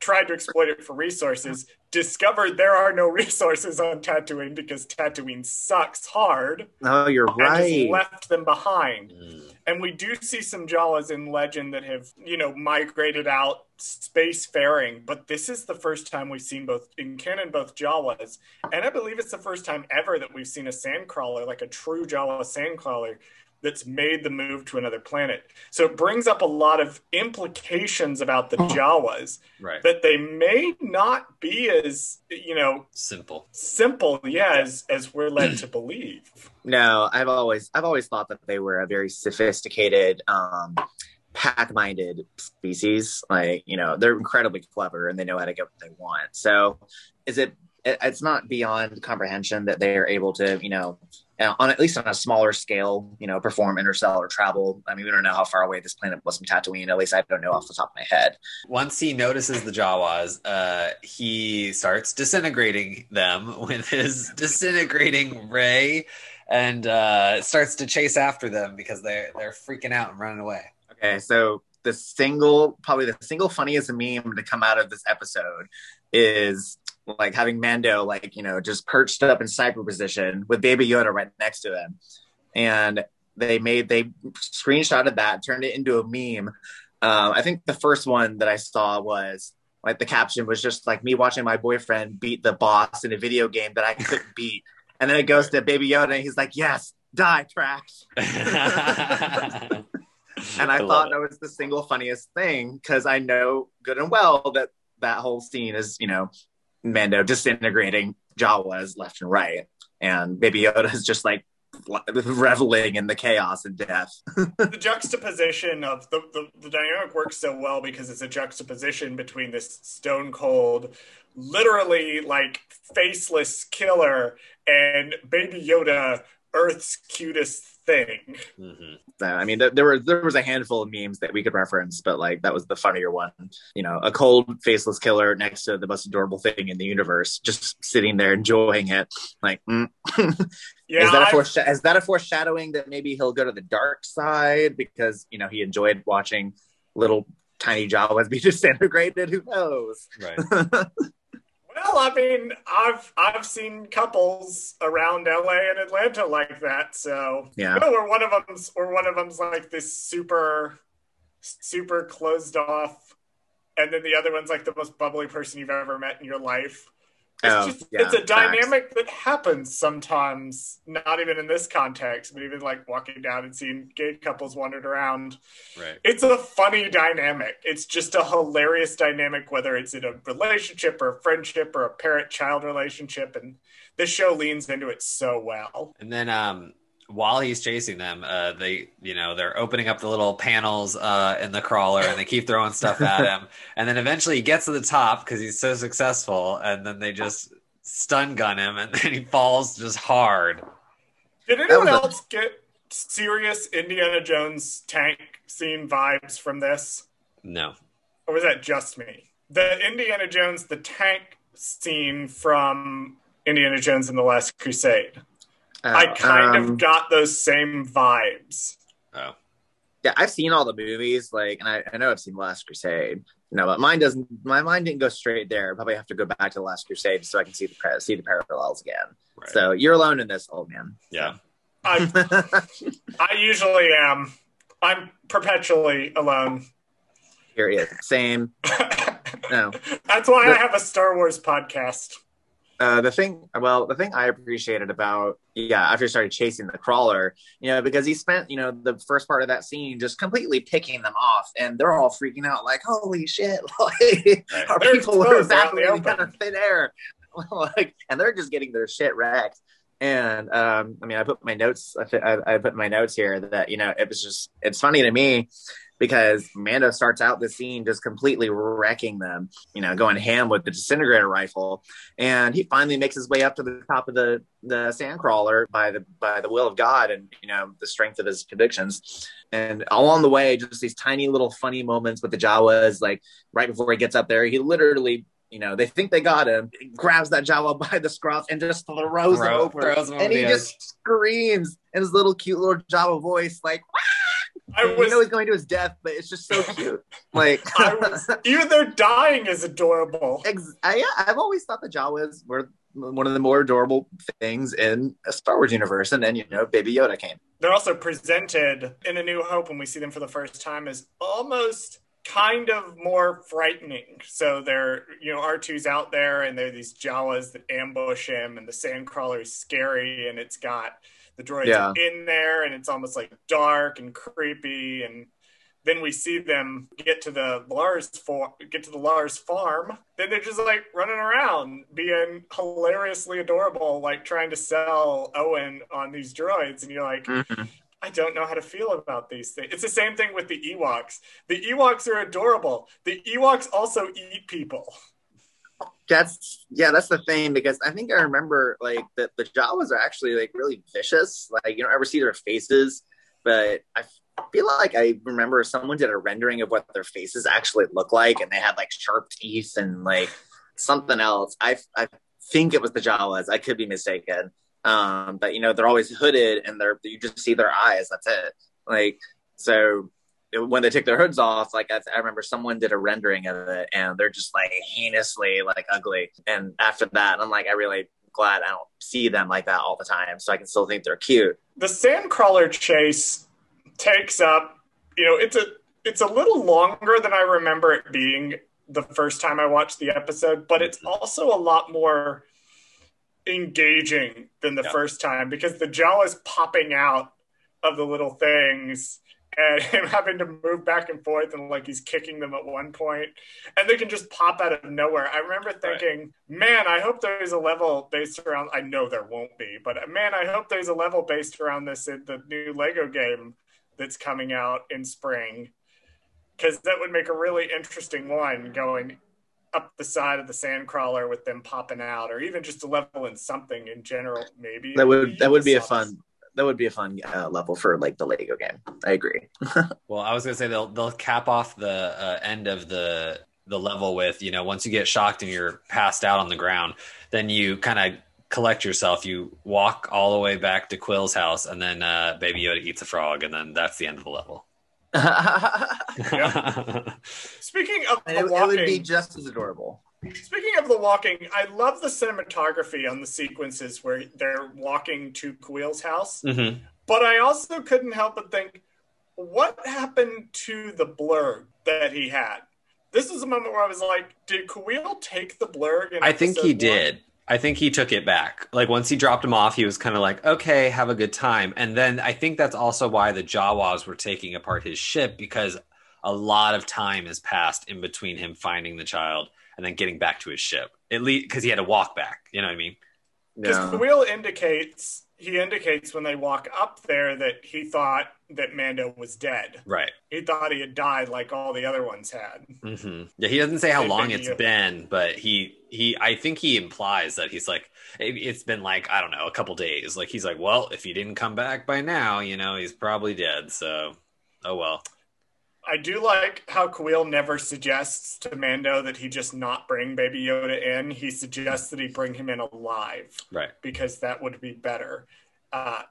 tried to exploit it for resources, discovered there are no resources on Tatooine because Tatooine sucks hard. Oh, you're right. left them behind. Mm. And we do see some Jawas in legend that have, you know, migrated out spacefaring, but this is the first time we've seen both in canon both Jawas, and I believe it's the first time ever that we've seen a sandcrawler, like a true Jawa sandcrawler, that's made the move to another planet. So it brings up a lot of implications about the Jawas right. that they may not be as you know simple, simple, yeah, as as we're led to believe. No, I've always I've always thought that they were a very sophisticated. um pack-minded species like you know they're incredibly clever and they know how to get what they want so is it it's not beyond comprehension that they are able to you know uh, on at least on a smaller scale, you know, perform interstellar travel. I mean, we don't know how far away this planet was from Tatooine. At least I don't know off the top of my head. Once he notices the Jawas, uh, he starts disintegrating them with his disintegrating ray, and uh, starts to chase after them because they're they're freaking out and running away. Okay, so the single, probably the single funniest meme to come out of this episode is like having Mando like you know just perched up in sniper position with Baby Yoda right next to him, and they made they screenshotted that, turned it into a meme. Um, I think the first one that I saw was like the caption was just like me watching my boyfriend beat the boss in a video game that I couldn't beat, and then it goes to Baby Yoda, and he's like, "Yes, die, trash." and I, I thought that was the single funniest thing because I know good and well that that whole scene is you know Mando disintegrating Jawas left and right, and Baby Yoda is just like reveling in the chaos and death. the juxtaposition of the, the, the dynamic works so well because it's a juxtaposition between this stone cold, literally like faceless killer and Baby Yoda, Earth's cutest thing. Mm-hmm. So, I mean, there, there were there was a handful of memes that we could reference, but like that was the funnier one. You know, a cold, faceless killer next to the most adorable thing in the universe, just sitting there enjoying it. Like, mm. yeah, is that, a foresh- is that a foreshadowing that maybe he'll go to the dark side because you know he enjoyed watching little tiny Jawas be disintegrated? Who knows? Right. Well, I mean, I've I've seen couples around LA and Atlanta like that. So yeah, you know, or one of them's or one of them's like this super super closed off, and then the other one's like the most bubbly person you've ever met in your life. It's oh, just yeah, it's a dynamic facts. that happens sometimes, not even in this context, but even like walking down and seeing gay couples wandered around. Right. It's a funny dynamic. It's just a hilarious dynamic, whether it's in a relationship or a friendship or a parent child relationship. And this show leans into it so well. And then um while he's chasing them, uh, they, you know, they're opening up the little panels uh, in the crawler and they keep throwing stuff at him. And then eventually he gets to the top because he's so successful. And then they just stun gun him and then he falls just hard. Did anyone else a... get serious Indiana Jones tank scene vibes from this? No. Or was that just me? The Indiana Jones, the tank scene from Indiana Jones and the Last Crusade. Oh, I kind um, of got those same vibes. Oh. Yeah, I've seen all the movies, like, and I, I know I've seen Last Crusade. No, but mine doesn't. My mind didn't go straight there. probably have to go back to the Last Crusade so I can see the see the parallels again. Right. So you're alone in this, old man. Yeah, I I usually am. I'm perpetually alone. Period. Same. No. That's why The- I have a Star Wars podcast. Uh, the thing, well, the thing I appreciated about, yeah, after he started chasing the crawler, you know, because he spent, you know, the first part of that scene just completely picking them off, and they're all freaking out, like, "Holy shit!" Like, Right. our They're people are they're out in the evacuating out open. of thin air, like, and they're just getting their shit wrecked. And um, I mean, I put my notes, I, I I put my notes here that you know, it was just, it's funny to me because Mando starts out the scene just completely wrecking them, you know, going ham with the disintegrator rifle, and he finally makes his way up to the top of the the sandcrawler by the by the will of God and you know the strength of his convictions. And along the way, just these tiny little funny moments with the Jawas, like right before he gets up there, he literally. You know, they think they got him. He grabs that Jawa by the scruff and just throws him over. throws him over and he just screams in his little cute little Jawa voice, like, I you was, know he's going to his death, but it's just so cute. Like, I was, even their dying is adorable. Ex- I, yeah, I've always thought the Jawas were one of the more adorable things in a Star Wars universe, and then you know, Baby Yoda came. They're also presented in A New Hope when we see them for the first time as almost kind of more frightening. So they're, you know, R2's out there and there are these Jawas that ambush him and the Sandcrawler is scary and it's got the droids Yeah. in there and it's almost like dark and creepy and then we see them get to the Lars for get to the Lars farm. Then they're just like running around, being hilariously adorable, like trying to sell Owen on these droids, and you're like, mm-hmm. I don't know how to feel about these things. It's the same thing with the Ewoks. The Ewoks are adorable. The Ewoks also eat people. That's yeah, that's the thing because I think I remember like that the Jawas are actually like really vicious. Like you don't ever see their faces, but I feel like I remember someone did a rendering of what their faces actually look like, and they had like sharp teeth and like something else. I I think it was the Jawas. I could be mistaken. Um, but you know they're always hooded and they're you just see their eyes. That's it. Like so when they take their hoods off, like I, I remember someone did a rendering of it, and they're just like heinously like ugly. And after that, I'm like, I really glad I don't see them like that all the time, so I can still think they're cute. The Sandcrawler chase takes up, you know, it's a it's a little longer than I remember it being the first time I watched the episode, but it's mm-hmm. also a lot more engaging than the Yeah. first time because the Jawa's popping out of the little things and him having to move back and forth and like he's kicking them at one point and they can just pop out of nowhere. I remember thinking, man, I hope there's a level based around I know there won't be, but uh, man, I hope there's a level based around this in the new Lego game that's coming out in spring. Cause that would make a really interesting one going up the side of the sandcrawler with them popping out, or even just a level in something in general, maybe. That would that would be a fun that would be a fun uh, level for like the Lego game. I agree. Well, I was gonna say they'll they'll cap off the uh, end of the the level with you know once you get shocked and you're passed out on the ground, then you kind of collect yourself. You walk all the way back to Kuiil's house, and then uh, Baby Yoda eats a frog, and then that's the end of the level. Speaking of And the it, it would be just as adorable. Speaking of the walking, I love the cinematography on the sequences where they're walking to Kuiil's house. hmm But I also couldn't help but think, what happened to the blurb that he had? This is a moment where I was like, did Kuiil take the blurb? I think he one? did. I think he took it back. Like once he dropped him off, he was kind of like, "Okay, have a good time." And then I think that's also why the Jawas were taking apart his ship because a lot of time has passed in between him finding the child and then getting back to his ship. At least because he had to walk back. You know what I mean? Because Yeah. Kuiil indicates he indicates when they walk up there that he thought that Mando was dead. Right. He thought he had died like all the other ones had. hmm Yeah, he doesn't say how Hey, long Baby it's Yoda. been, but he he I think he implies that he's like it, it's been like I don't know a couple days. Like he's like, well, if he didn't come back by now, you know, he's probably dead. So, oh well. I do like how Kuiil never suggests to Mando that he just not bring Baby Yoda in. He suggests that he bring him in alive Right. because that would be better. Uh,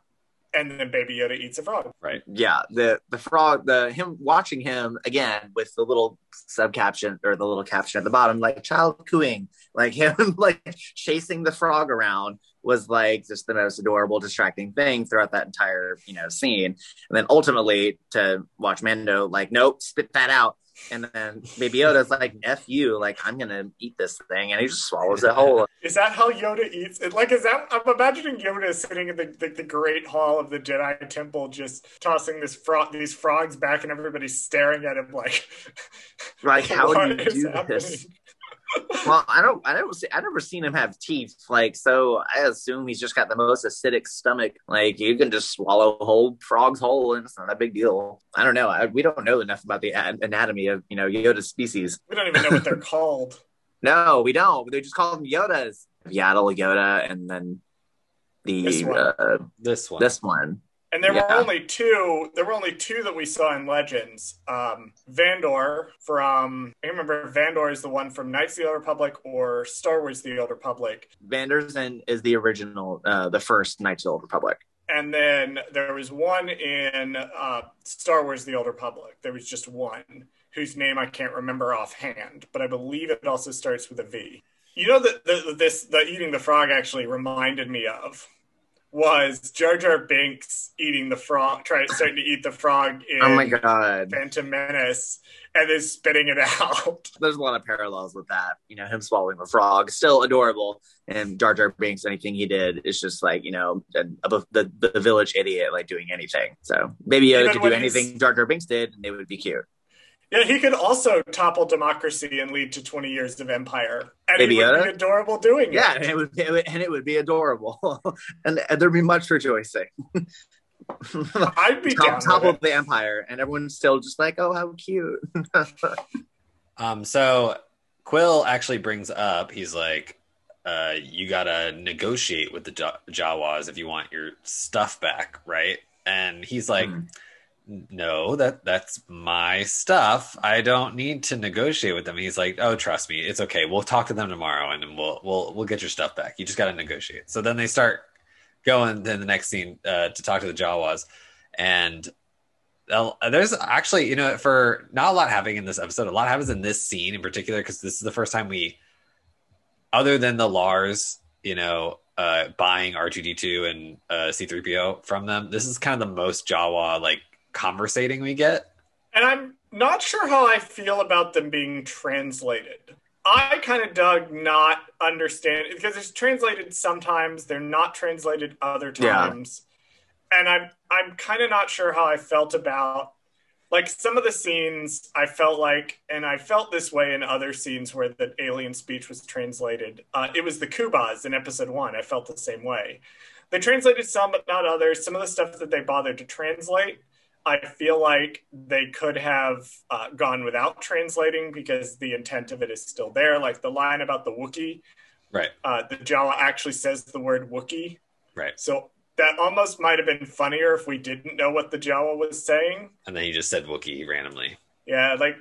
and then Baby Yoda eats a frog. Right. yeah the the frog the him watching him again with the little sub caption or the little caption at the bottom like child cooing like him like chasing the frog around was like just the most adorable distracting thing throughout that entire you know scene and then ultimately to watch mando like nope spit that out And then Baby Yoda's like, F you, like, I'm gonna eat this thing. And he just swallows it whole. Is that how Yoda eats? It? Like, is that? I'm imagining Yoda sitting in the, the, the Great Hall of the Jedi Temple, just tossing this frog, these frogs back, and everybody's staring at him like, Like, how "What would you do happening?" this? Well, I don't, I don't see, I never seen him have teeth. Like, so I assume he's just got the most acidic stomach. Like, you can just swallow whole frog's whole, and it's not a big deal. I don't know. I, we don't know enough about the a- anatomy of you know Yoda's species. We don't even know what they're called. No, we don't. They just call them Yodas. Yaddle Yoda, and then the This one. uh, This one. this one. And there were only two. There were only two that we saw in Legends. Um, Vandar from I remember Vandar is the one from Knights of the Old Republic or Star Wars: The Old Republic. Vandersden is the original, uh, the first Knights of the Old Republic. And then there was one in uh, Star Wars: The Old Republic. There was just one whose name I can't remember offhand, but I believe it also starts with a V. You know that the, this the eating the frog actually reminded me of was Jar Jar Binks eating the frog, trying starting to eat the frog oh in Oh my god, Phantom Menace and then spitting it out. there's a lot of parallels with that. You know, him swallowing the frog, still adorable, and Jar Jar Binks, anything he did is just like you know the the, the village idiot, like doing anything. So maybe Yoda Even could do anything Jar Jar Binks did, and it would be cute. Yeah, he could also topple democracy and lead to 20 years of empire. And Maybe he would Yoda? be adorable doing Yeah, it. and it would, it would and it would be adorable, and, and there'd be much rejoicing. I'd be down top, top with of the empire, and everyone's still just like, "Oh, how cute!" Um, so Kuiil actually brings up, he's like, uh, you gotta negotiate with the Ja- Jawas if you want your stuff back, right? And he's like, Hmm. No, that that's my stuff. I don't need to negotiate with them. He's like, oh, trust me, it's okay. We'll talk to them tomorrow, and then we'll we'll we'll get your stuff back. You just gotta negotiate. So then they start going Then the next scene uh, to talk to the Jawas, and uh, there's actually you know for not a lot happening in this episode a lot happens in this scene in particular because this is the first time we other than the lars you know uh buying r2d2 and uh c3po from them this is kind of the most jawa like conversating we get And I'm not sure how I feel about them being translated. I kind of dug not understand because it's translated sometimes, they're not translated other Yeah. times. And I'm I'm kind of not sure how I felt about like some of the scenes I felt like and I felt this way in other scenes where the alien speech was translated. Uh, it was the Kubas in episode 1. I felt the same way. They translated some but not others. Some of the stuff that they bothered to translate I feel like they could have uh, gone without translating because the intent of it is still there. Like the line about the Wookiee, right uh, the Jawa actually says the word Wookiee. right So that almost might have been funnier if we didn't know what the Jawa was saying. and then he just said wookie randomly Yeah, like,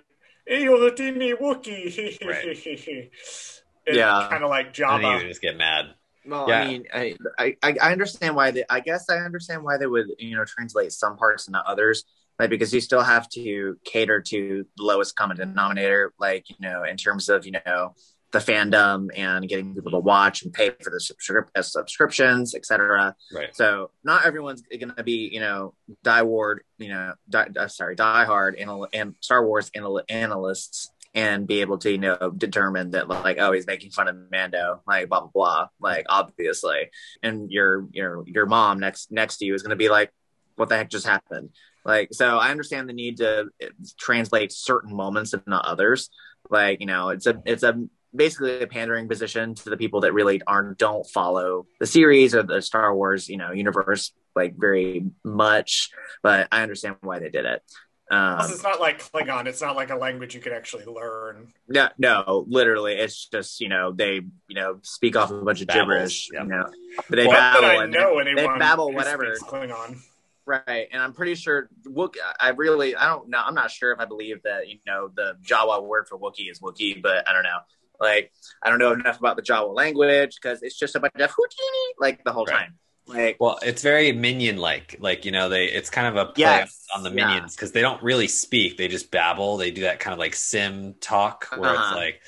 Eyolatini Wookiee. Yeah. Kind of like and he Jabba. would just get mad Well, Yeah. I mean, I, I I understand why they. I guess I understand why they would you know translate some parts and not others, like because you still have to cater to the lowest common denominator, like you know in terms of you know the fandom and getting people to watch and pay for the subscrip- uh, subscriptions, etc. right So not everyone's going to be you know die ward, you know, die, uh, sorry, die hard anal- and Star Wars anal- analysts and be able to you know determine that like oh he's making fun of Mando like blah blah blah like obviously. And your your your mom next next to you is going to be like what the heck just happened? Like so I understand the need to uh, translate certain moments and not others. Like you know it's a it's a basically a pandering position to the people that really aren't don't follow the series or the Star Wars you know universe like very much. But I understand why they did it um, Plus, it's not like Klingon. It's not like a language you could actually learn. no, no, literally, it's just you know they you know speak off a bunch of Babbles, gibberish, yeah. you know, but they Not babble that I and know they anyone babble whatever, speaks Klingon. right? And I'm pretty sure Wook. I really, I don't know. I'm not sure if I believe that you know the Jawa word for Wookiee is Wookiee, but I don't know. Like I don't know enough about the Jawa language because it's just a bunch of Houdini like the whole Right. time. Like, well, it's very minion like. Like you know, they it's kind of a play yes, on the minions because yeah. they don't really speak; they just babble. They do that kind of like sim talk where uh-huh. it's like.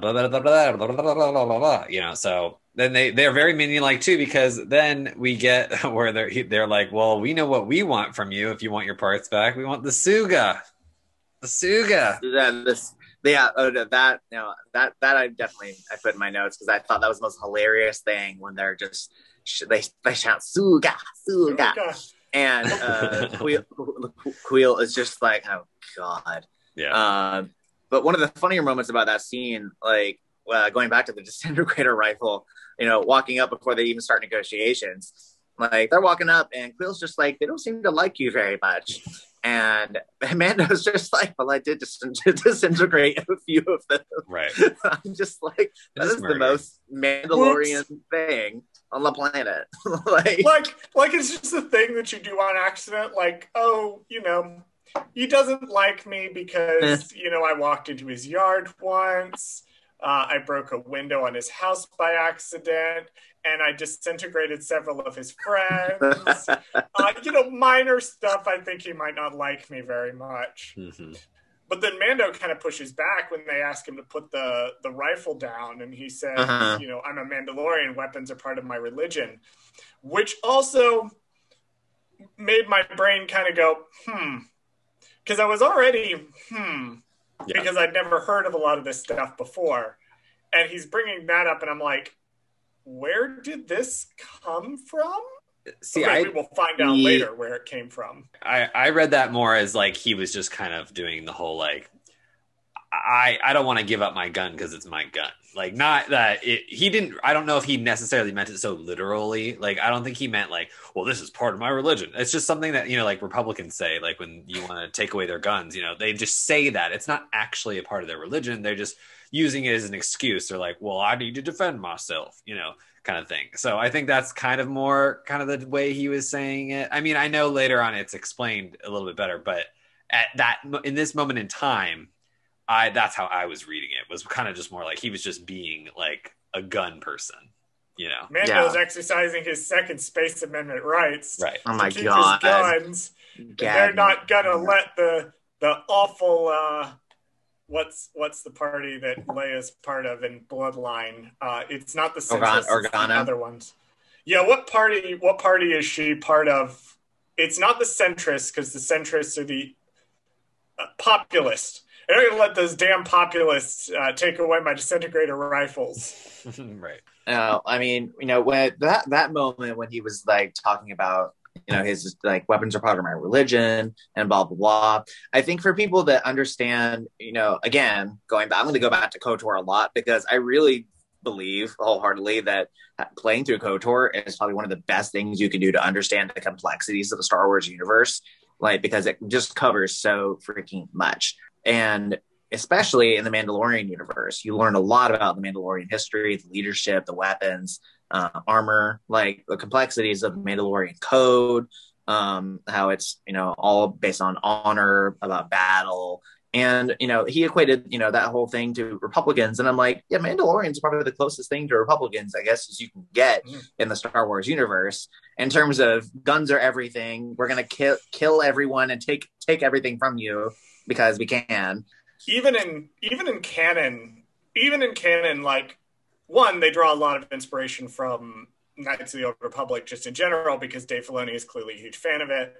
blah blah, blah, blah, blah blah blah blah blah. you know, so then they they're very minion like too because then we get where they're they're like, well, we know what we want from you if you want your parts back. We want the suga, the suga. Yeah, this, yeah, oh, that you know, that that I definitely I put in my notes because I thought that was the most hilarious thing when they're just they they shout Suga Suga, Suga. and uh, Kuiil, Kuiil is just like oh god. Yeah. Um, but one of the funnier moments about that scene, like uh, going back to the disintegrator rifle, you know, walking up before they even start negotiations, like they're walking up and Kuiil's just like, they don't seem to like you very much. And Mando's just like, well, I did dis- disintegrate a few of them. right. I'm just like, that is is the most Mandalorian thing on the planet. like, like like it's just a thing that you do on accident like oh you know he doesn't like me because eh. you know i walked into his yard once uh, i broke a window on his house by accident and i disintegrated several of his friends uh, you know minor stuff i think he might not like me very much Mhm. but then Mando kind of pushes back when they ask him to put the the rifle down, and he says, Uh-huh. "You know, I'm a Mandalorian. Weapons are part of my religion," which also made my brain kind of go, "Hmm," because I was already hmm Yeah. because I'd never heard of a lot of this stuff before, and he's bringing that up, and I'm like, "Where did this come from?" See, okay, I, we will find out Ye- later where it came from. I I read that more as like he was just kind of doing the whole like I I don't want to give up my gun because it's my gun. Like not that it he didn't I don't know if he necessarily meant it so literally. Like I don't think he meant like, well, this is part of my religion. It's just something that, you know, like Republicans say, like when you want to take away their guns, you know, they just say that. It's not actually a part of their religion. They're just using it as an excuse. They're like, well, I need to defend myself, you know, kind of thing. So I think that's kind of more kind of the way he was saying it. I mean, I know later on it's explained a little bit better, but at that in this moment in time, I that's how I was reading it. Was kind of just more like he was just being like a gun person, you know. Mando's exercising his second Space Amendment rights. Right. oh my to keep god, his guns. they're not gonna let the the awful uh what's what's the party that Leia's part of in Bloodline? Uh it's not the Organ- centrists, it's the other ones. Yeah, what party what party is she part of? It's not the centrists because the centrists are the uh, populist. They're not gonna let those damn populists uh, take away my disintegrator rifles. right. No, I mean, you know, when that that moment when he was like talking about, you know, his like weapons are part of my religion and blah blah blah. I think for people that understand, you know, again, going back, I'm going to go back to Kotor a lot because I really believe wholeheartedly that playing through Kotor is probably one of the best things you can do to understand the complexities of the Star Wars universe, like because it just covers so freaking much. And especially in the Mandalorian universe, you learn a lot about the Mandalorian history, the leadership, the weapons, uh, armor, like the complexities of the Mandalorian code, um, how it's you know all based on honor, about battle, and you know he equated you know that whole thing to Republicans, and I'm like, yeah, Mandalorians are probably the closest thing to Republicans, I guess, as you can get Mm. in the Star Wars universe in terms of guns are everything. We're gonna kill kill everyone and take take everything from you because we can. even in even in canon, even in canon, like one, they draw a lot of inspiration from Knights of the Old Republic just in general because Dave Filoni is clearly a huge fan of it.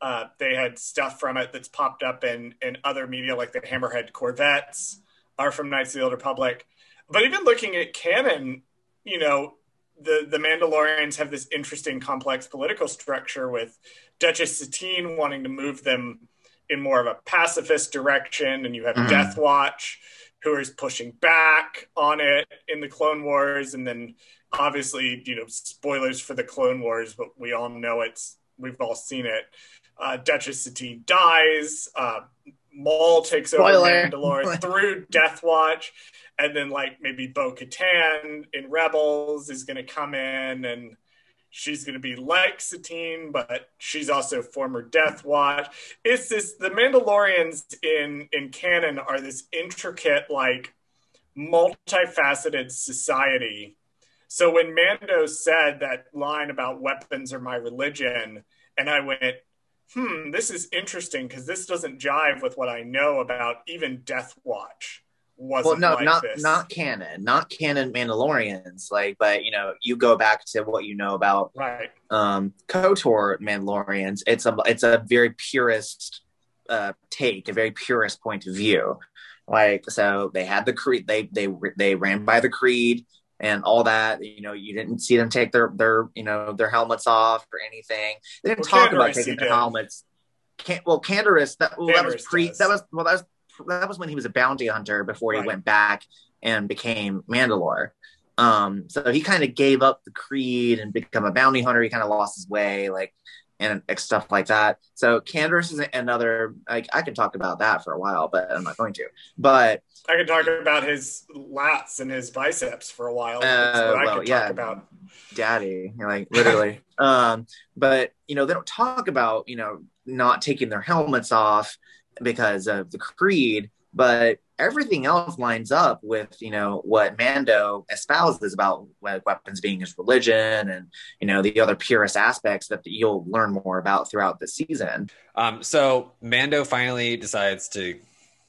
Uh, they had stuff from it that's popped up in in other media, like the Hammerhead Corvettes are from Knights of the Old Republic. But even looking at canon, you know, the the Mandalorians have this interesting, complex political structure with Duchess Satine wanting to move them in more of a pacifist direction, and you have Mhm. Death Watch, who is pushing back on it in the Clone Wars, and then obviously, you know, spoilers for the Clone Wars, but we all know it's we've all seen it. Uh, Duchess Satine dies. Uh, Maul takes over Mandalore through Death Watch, and then like maybe Bo Katan in Rebels is going to come in and she's going to be like Satine, but she's also former Death Watch. It's this the Mandalorians in in canon are this intricate like multifaceted society. So when Mando said that line about weapons are my religion, and I went, hmm, this is interesting because this doesn't jive with what I know about even Death Watch. Well, Wasn't no, like not this. not canon, not canon Mandalorians. Like, but you know, you go back to what you know about right. um KOTOR Mandalorians. It's a it's a very purist uh, take, a very purist point of view. Like so, they had the creed. They they they ran by the creed and all that. You know, you didn't see them take their their you know their helmets off or anything. They didn't well, talk about taking their helmets. Can, well, Canderous that well, that was pre does. that was well that was that was when he was a bounty hunter before right. he went back and became Mandalore. Um, so he kind of gave up the creed and become a bounty hunter. He kind of lost his way, like and stuff like that. So Canderous is another. Like I can talk about that for a while, but I'm not going to. But I can talk about his lats and his biceps for a while. Uh, I well, yeah, about. Daddy, like literally. um, but you know they don't talk about you know not taking their helmets off because of the creed, but everything else lines up with you know what Mando espouses about weapons being his religion and you know the other purist aspects that you'll learn more about throughout the season. Um, so Mando finally decides to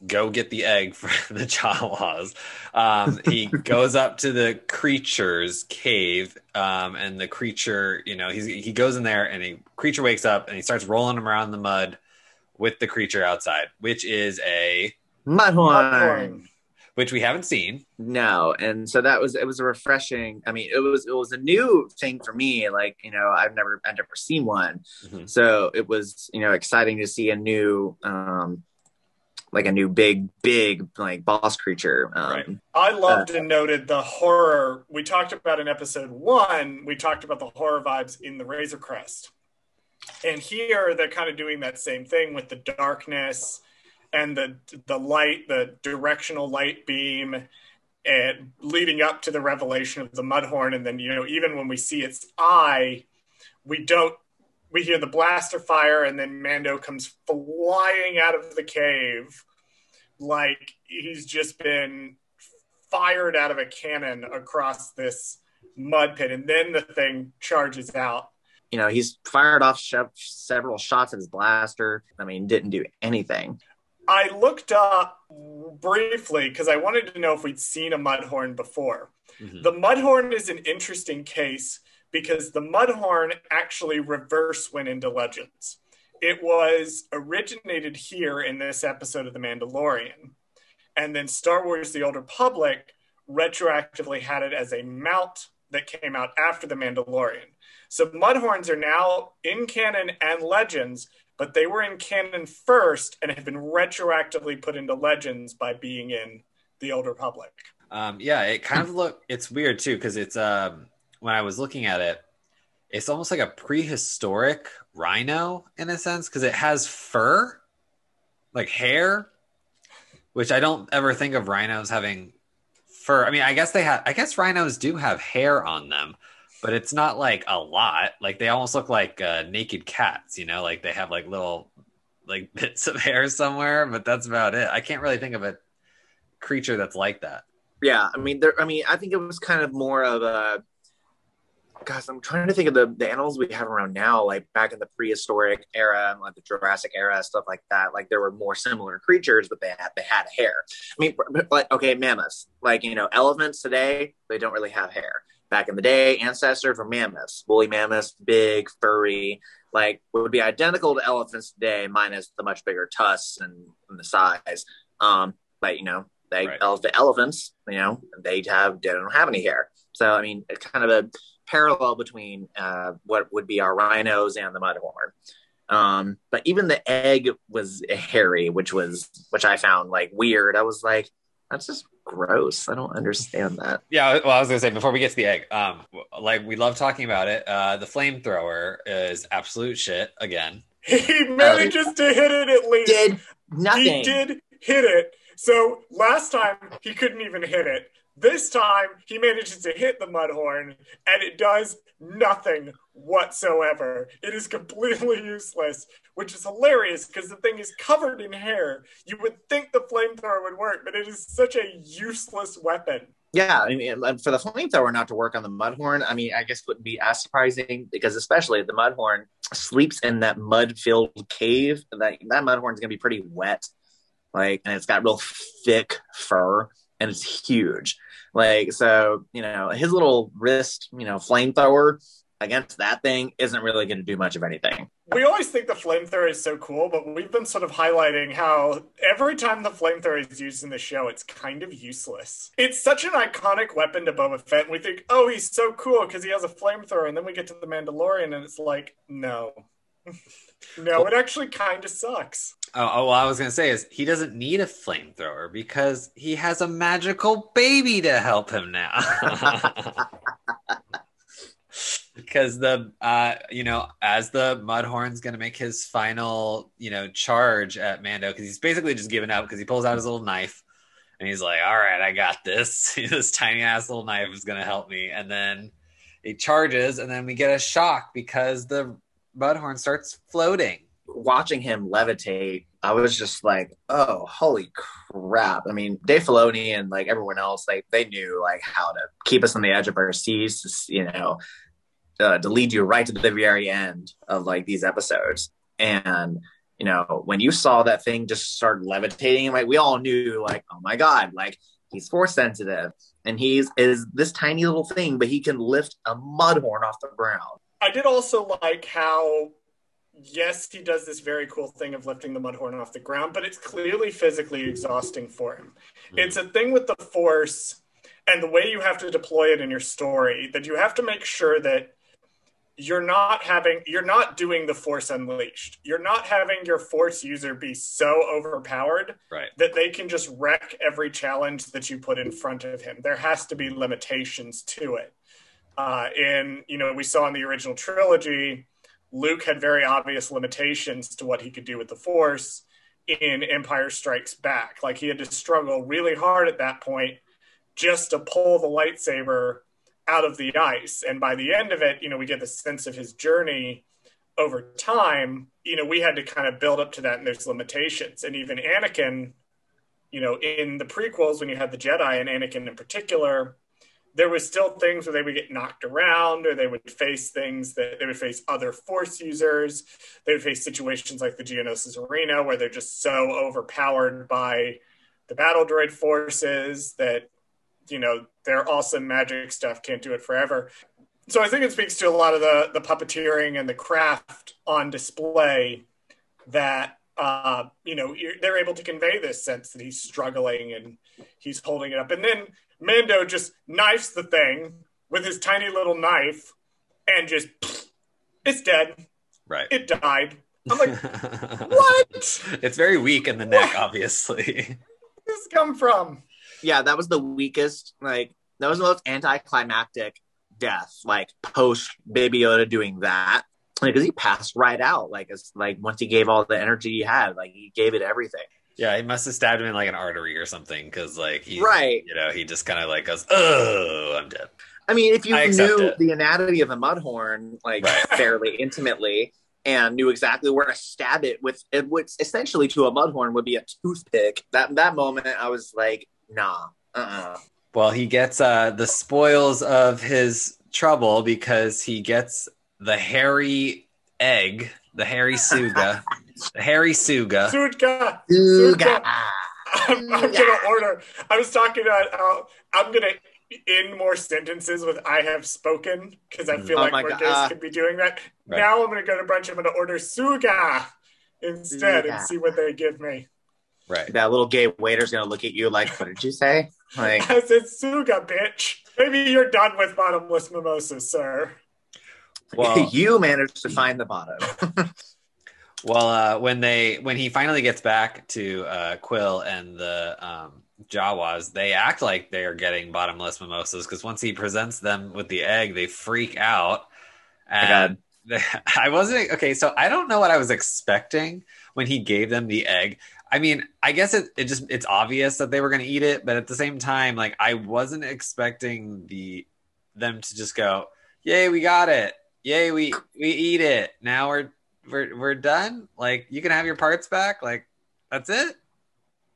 go get the egg for the Jawas. Um, he goes up to the creature's cave, um, and the creature, you know, he's, he goes in there, and the creature wakes up, and he starts rolling him around in the mud with the creature outside, which is a Mudhorn. Which we haven't seen. No, and so that was it was a refreshing. I mean, it was it was a new thing for me. Like you know, I've never I've never seen one, mm-hmm. so it was you know exciting to see a new um like a new big big like boss creature. Um, right. I loved uh, and noted the horror we talked about in episode one. We talked about the horror vibes in the Razor Crest, and here they're kind of doing that same thing with the darkness and the the light, the directional light beam, and leading up to the revelation of the Mudhorn, and then you know even when we see its eye, we don't. We hear the blaster fire, and then Mando comes flying out of the cave, like he's just been fired out of a cannon across this mud pit, and then the thing charges out you know, he's fired off several shots at his blaster. I mean, didn't do anything. I looked up briefly because I wanted to know if we'd seen a mudhorn before. Mm-hmm. The mudhorn is an interesting case because the mudhorn actually reverse went into legends. It was originated here in this episode of The Mandalorian. And then Star Wars The Old Republic retroactively had it as a mount that came out after The Mandalorian. So mudhorns are now in canon and legends but they were in canon first and have been retroactively put into legends by being in the Old Republic. Um, yeah, it kind of look. It's weird too because it's um, when I was looking at it, it's almost like a prehistoric rhino in a sense because it has fur, like hair, which I don't ever think of rhinos having fur. I mean, I guess they have. I guess rhinos do have hair on them, but it's not like a lot. Like they almost look like uh, naked cats, you know, like they have like little like bits of hair somewhere, but that's about it. I can't really think of a creature that's like that. Yeah, I mean, there. I mean, I think it was kind of more of a. Guys, I'm trying to think of the, the animals we have around now, like back in the prehistoric era and like the Jurassic era, stuff like that. Like there were more similar creatures, but they had they had hair. I mean, like okay, mammoths, like you know, elephants today, they don't really have hair back in the day, ancestors were mammoths, woolly mammoths, big, furry, like would be identical to elephants today, minus the much bigger tusks and, and the size. Um, but you know, they right. elephants, you know, they have they don't have any hair. So I mean, it's kind of a parallel between uh, what would be our rhinos and the mudhorn. Um, but even the egg was hairy, which was which I found like weird. I was like, that's just gross. I don't understand that. Yeah, well, I was gonna say before we get to the egg, um, like we love talking about it. Uh, the flamethrower is absolute shit again. He manages uh, to hit it at least. Did nothing. He did hit it. So last time he couldn't even hit it. This time he manages to hit the mudhorn and it does nothing whatsoever. It is completely useless, which is hilarious because the thing is covered in hair. You would think the flamethrower would work, but it is such a useless weapon. Yeah, I mean, for the flamethrower not to work on the mudhorn, I mean, I guess wouldn't be as surprising because especially the mudhorn sleeps in that mud-filled cave. That that mudhorn is going to be pretty wet, like, and it's got real thick fur and it's huge. Like, so, you know, his little wrist, you know, flamethrower, against that thing isn't really going to do much of anything. We always think the flamethrower is so cool, but we've been sort of highlighting how every time the flamethrower is used in the show, it's kind of useless. It's such an iconic weapon to Boba Fett, and we think, oh, he's so cool because he has a flamethrower, and then we get to the Mandalorian, and it's like, no. no, it actually kind of sucks. Oh, oh, well, I was gonna say is he doesn't need a flamethrower because he has a magical baby to help him now. because the uh you know as the mudhorn's gonna make his final you know charge at mando because he's basically just giving up because he pulls out his little knife and he's like all right i got this this tiny ass little knife is gonna help me and then he charges and then we get a shock because the mudhorn starts floating watching him levitate, I was just like, oh, holy crap. I mean, Dave Filoni and like everyone else, like they knew like how to keep us on the edge of our seats, you know, uh, to lead you right to the very end of like these episodes. And, you know, when you saw that thing just start levitating, like we all knew like, oh my God, like he's force sensitive and he's is this tiny little thing, but he can lift a mudhorn off the ground. I did also like how yes, he does this very cool thing of lifting the mudhorn off the ground, but it's clearly physically exhausting for him. Mm-hmm. It's a thing with the force and the way you have to deploy it in your story that you have to make sure that you're not having you're not doing the force unleashed you're not having your force user be so overpowered right. that they can just wreck every challenge that you put in front of him there has to be limitations to it uh, and you know we saw in the original trilogy Luke had very obvious limitations to what he could do with the Force in Empire Strikes Back. Like he had to struggle really hard at that point just to pull the lightsaber out of the ice. And by the end of it, you know, we get the sense of his journey over time. You know, we had to kind of build up to that, and there's limitations. And even Anakin, you know, in the prequels, when you had the Jedi and Anakin in particular, there was still things where they would get knocked around or they would face things that they would face other force users. They would face situations like the geonosis arena where they're just so overpowered by the battle droid forces that you know their awesome magic stuff can't do it forever. So i think it speaks to a lot of the the puppeteering and the craft on display that uh, you know they're able to convey this sense that he's struggling and he's holding it up. And then Mando just knifes the thing with his tiny little knife and just it's dead. Right. It died. I'm like, what? It's very weak in the neck, what? obviously. this come from? Yeah, that was the weakest. Like that was the most anticlimactic death. Like post Baby Yoda doing that, because like, he passed right out. Like as like once he gave all the energy he had, like he gave it everything. Yeah, he must have stabbed him in like an artery or something because, like, he, right, you know, he just kind of like goes, "Oh, I'm dead." I mean, if you knew it. the anatomy of a mudhorn like right. fairly intimately and knew exactly where to stab it with, it would essentially to a mudhorn would be a toothpick. That that moment, I was like, nah, uh, uh-uh. Well, he gets uh the spoils of his trouble because he gets the hairy egg, the hairy suga. Harry Suga. Suga. Suga. I'm, I'm gonna order. I was talking about. Uh, I'm gonna end more sentences with "I have spoken" because I feel oh like more guys could be doing that. Right. Now I'm gonna go to brunch. I'm gonna order Suga instead Suga. and see what they give me. Right. That little gay waiter's gonna look at you like, "What did you say?" Like, I said, "Suga, bitch." Maybe you're done with bottomless mimosas, sir. Well, you managed to find the bottom. Well, uh, when they when he finally gets back to uh, Kuiil and the um, Jawas, they act like they are getting bottomless mimosas because once he presents them with the egg, they freak out. And they, I wasn't okay. So I don't know what I was expecting when he gave them the egg. I mean, I guess it, it just it's obvious that they were going to eat it, but at the same time, like I wasn't expecting the them to just go, "Yay, we got it! Yay, we we eat it! Now we're we're we're done. Like you can have your parts back. Like that's it.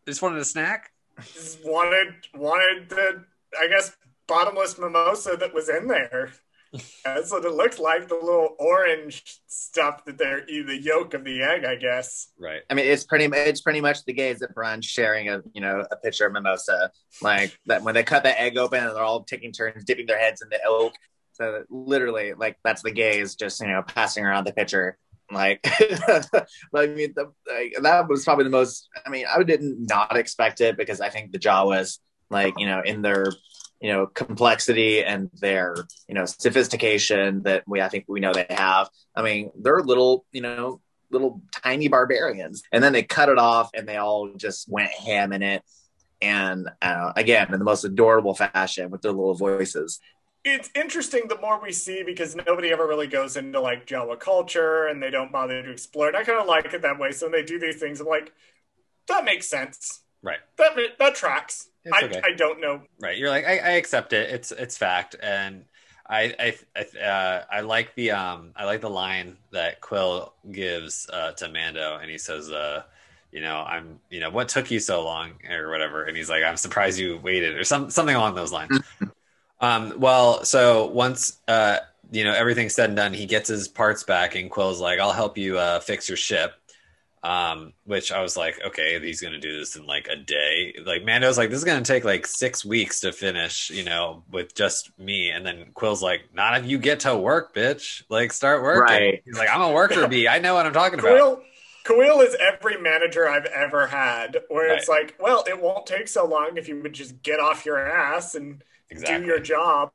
Just wanted a snack. Just wanted wanted the I guess bottomless mimosa that was in there. That's what it looks like. The little orange stuff that they're the yolk of the egg, I guess. Right. I mean, it's pretty. It's pretty much the gays at brunch sharing a you know a pitcher of mimosa. Like that when they cut the egg open and they're all taking turns dipping their heads in the yolk So literally, like that's the gays just you know passing around the picture. Like, I mean, the, like, that was probably the most. I mean, I didn't not expect it because I think the Jawas, like you know, in their you know complexity and their you know sophistication that we I think we know they have. I mean, they're little you know little tiny barbarians, and then they cut it off and they all just went ham in it. And uh, again, in the most adorable fashion with their little voices it's interesting the more we see because nobody ever really goes into like Jawa culture and they don't bother to explore it. I kind of like it that way. So when they do these things, I'm like, that makes sense. Right. That that tracks. I, okay. I don't know. Right. You're like I, I accept it. It's it's fact, and I I I, uh, I like the um I like the line that Kuiil gives uh, to Mando, and he says, uh, you know, I'm you know what took you so long or whatever, and he's like, I'm surprised you waited or some something along those lines. um. Well, so once uh you know everything's said and done, he gets his parts back, and Kuiil's like, I'll help you uh, fix your ship um, which I was like, okay, he's gonna do this in like a day. Like Mando's like, this is gonna take like six weeks to finish, you know, with just me. And then Kuiil's like, not if you get to work, bitch. Like, start working. Right. He's like, I'm a worker bee. I know what I'm talking about. Kuiil, Kuiil is every manager I've ever had, where it's like, well, it won't take so long if you would just get off your ass and Exactly. do your job.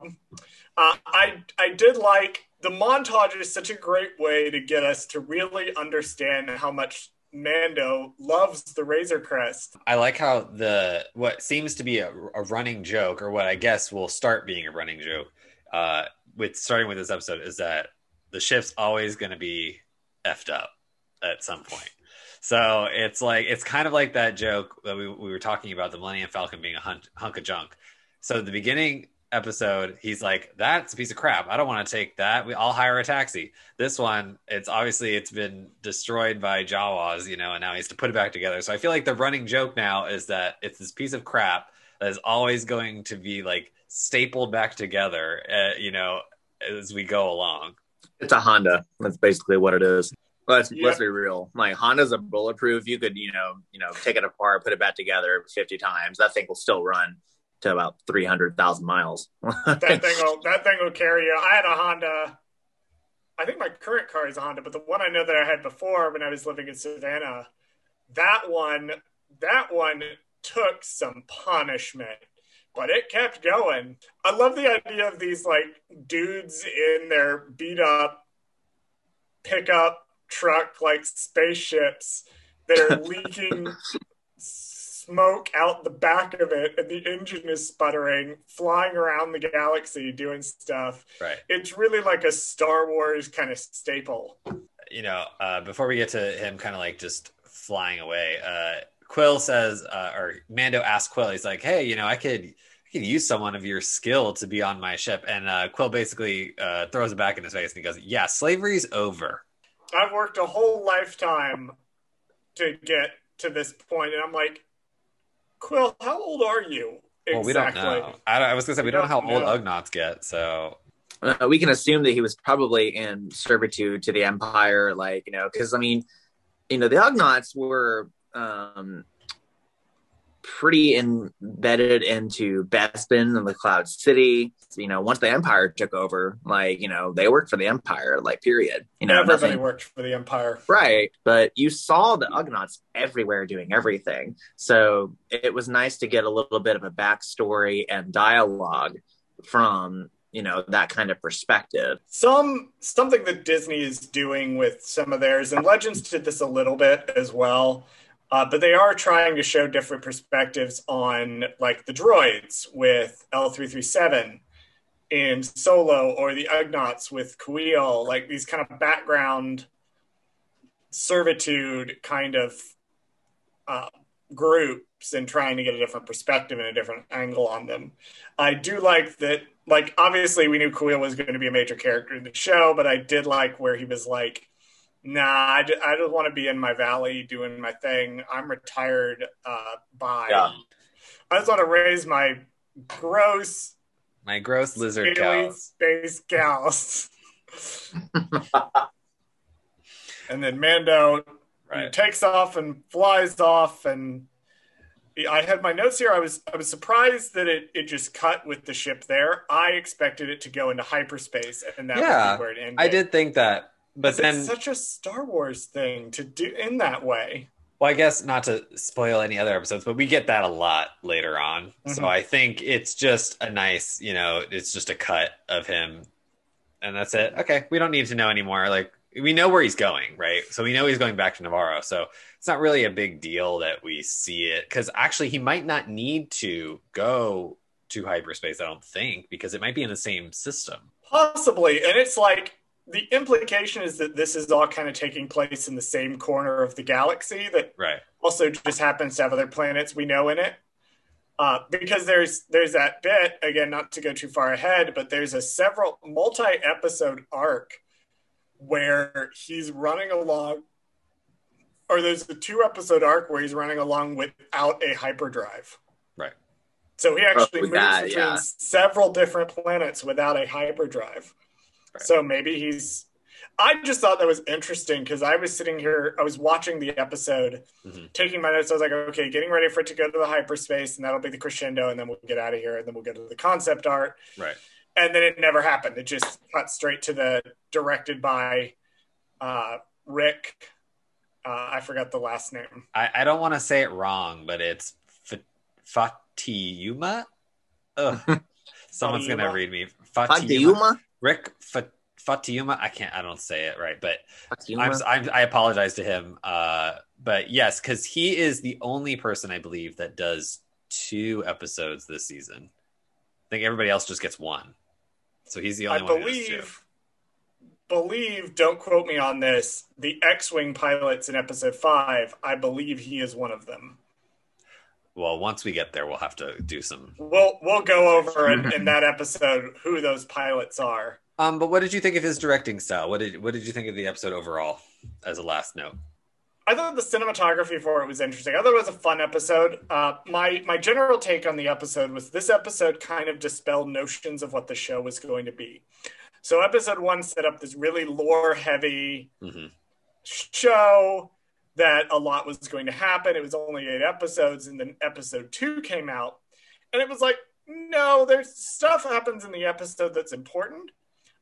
Uh, I I did like the montage is such a great way to get us to really understand how much Mando loves the Razor Crest. I like how the what seems to be a, a running joke, or what I guess will start being a running joke, uh, with starting with this episode, is that the ship's always going to be effed up at some point. So it's like it's kind of like that joke that we, we were talking about the Millennium Falcon being a hunk, hunk of junk. So the beginning episode, he's like, "That's a piece of crap. I don't want to take that. We, I'll hire a taxi." This one, it's obviously it's been destroyed by Jawas, you know, and now he has to put it back together. So I feel like the running joke now is that it's this piece of crap that is always going to be like stapled back together, uh, you know, as we go along. It's a Honda. That's basically what it is. Let's Yeah. let's be real. Like Honda's a bulletproof. You could you know you know take it apart, put it back together fifty times. That thing will still run to about three hundred thousand miles. That thing will that thing will carry you. I had a Honda. I think my current car is a Honda, but the one I know that I had before when I was living in Savannah, that one that one took some punishment. But it kept going. I love the idea of these like dudes in their beat up pickup truck like spaceships that are leaking smoke out the back of it and the engine is sputtering flying around the galaxy doing stuff Right. it's really like a star wars kind of staple you know, uh, before we get to him kind of like just flying away, uh, Kuiil says, uh, or Mando asks Kuiil, he's like, hey, you know, I could, I could use someone of your skill to be on my ship. And uh, Kuiil basically uh, throws it back in his face and he goes, yeah, slavery's over. i've worked a whole lifetime to get to this point. point and i'm like Kuiil how old are you Well, we don't know. I, I was going to say, we, We don't know how old know. Ugnaughts get. So, Uh, we can assume that he was probably in servitude to the Empire, like you know, because I mean, you know, the Ugnaughts were um, pretty embedded into Bespin and the Cloud City. You know, once the Empire took over, like you know, they worked for the Empire, like period. You know, everybody nothing- worked for the empire Right. But you saw the Ugnaughts everywhere doing everything. So it was nice to get a little bit of a backstory and dialogue from, you know, that kind of perspective. some something that Disney is doing with some of theirs, and Legends did this a little bit as well. Uh, but they are trying to show different perspectives on like the droids with L3-37 in Solo or the Ugnaughts with Kuiil, like these kind of background servitude kind of uh, groups and trying to get a different perspective and a different angle on them. I do like that. Like, obviously, we knew Kuiil was going to be a major character in the show, but I did like where he was like, "Nah, I, ju- I just want to be in my valley doing my thing. I'm retired. Uh, bye. Yeah. I just want to raise my gross my gross lizard cows. space cows." and then Mando Right. takes off and flies off and I had my notes here. I was I was surprised that it, it just cut with the ship there. I expected it to go into hyperspace, and that Yeah, would be where it ended. I did think that, but then it's such a Star Wars thing to do in that way. Well, I guess not to spoil any other episodes, but we get that a lot later on. So Mhm. I think it's just a nice, you know, it's just a cut of him, and that's it. Okay, we don't need to know anymore. Like we know where he's going, right? So we know he's going back to Nevarro. So it's not really a big deal that we see it because actually he might not need to go to hyperspace. I don't think because it might be in the same system. Possibly. And it's like the implication is that this is all kind of taking place in the same corner of the galaxy that Right. also just happens to have other planets we know in it. Uh, because there's there's that bit again, not to go too far ahead, but there's a several multi-episode arc where he's running along, or there's a two-episode arc where he's running along without a hyperdrive. Right. So he actually Oh, moves that, between yeah. several different planets without a hyperdrive. Right. So maybe he's. I just thought that was interesting because I was sitting here, I was watching the episode, Mhm. taking my notes. I was like, okay, getting ready for it to go to the hyperspace, and that'll be the crescendo, and then we'll get out of here, and then we'll go to the concept art. Right. And then it never happened. It just cut straight to the directed by uh, Rick. Uh, I forgot the last name. I, I don't want to say it wrong, but it's F- Fatiyuma. Ugh. Someone's gonna read me. Fatiyuma. Fatiyuma? Rick Fa- Fatiyuma. I can't. I don't say it right, but I'm, I'm I apologize to him. Uh, but yes, because he is the only person I believe that does two episodes this season. I think everybody else just gets one. So he's the I only one who does two. believe, believe, don't quote me on this, the X Wing pilots in episode five, I believe he is one of them. Well, once we get there, we'll have to do some. We'll we'll go over in, in that episode who those pilots are. Um, but what did you think of his directing style? What did what did you think of the episode overall? As a last note. I thought the cinematography for it was interesting. I thought it was a fun episode. Uh, my my general take on the episode was this episode kind of dispelled notions of what the show was going to be. So episode one set up this really lore heavy hmm show that a lot was going to happen. It was only eight episodes, and then episode two came out, and it was like, no, there's stuff happens in the episode that's important,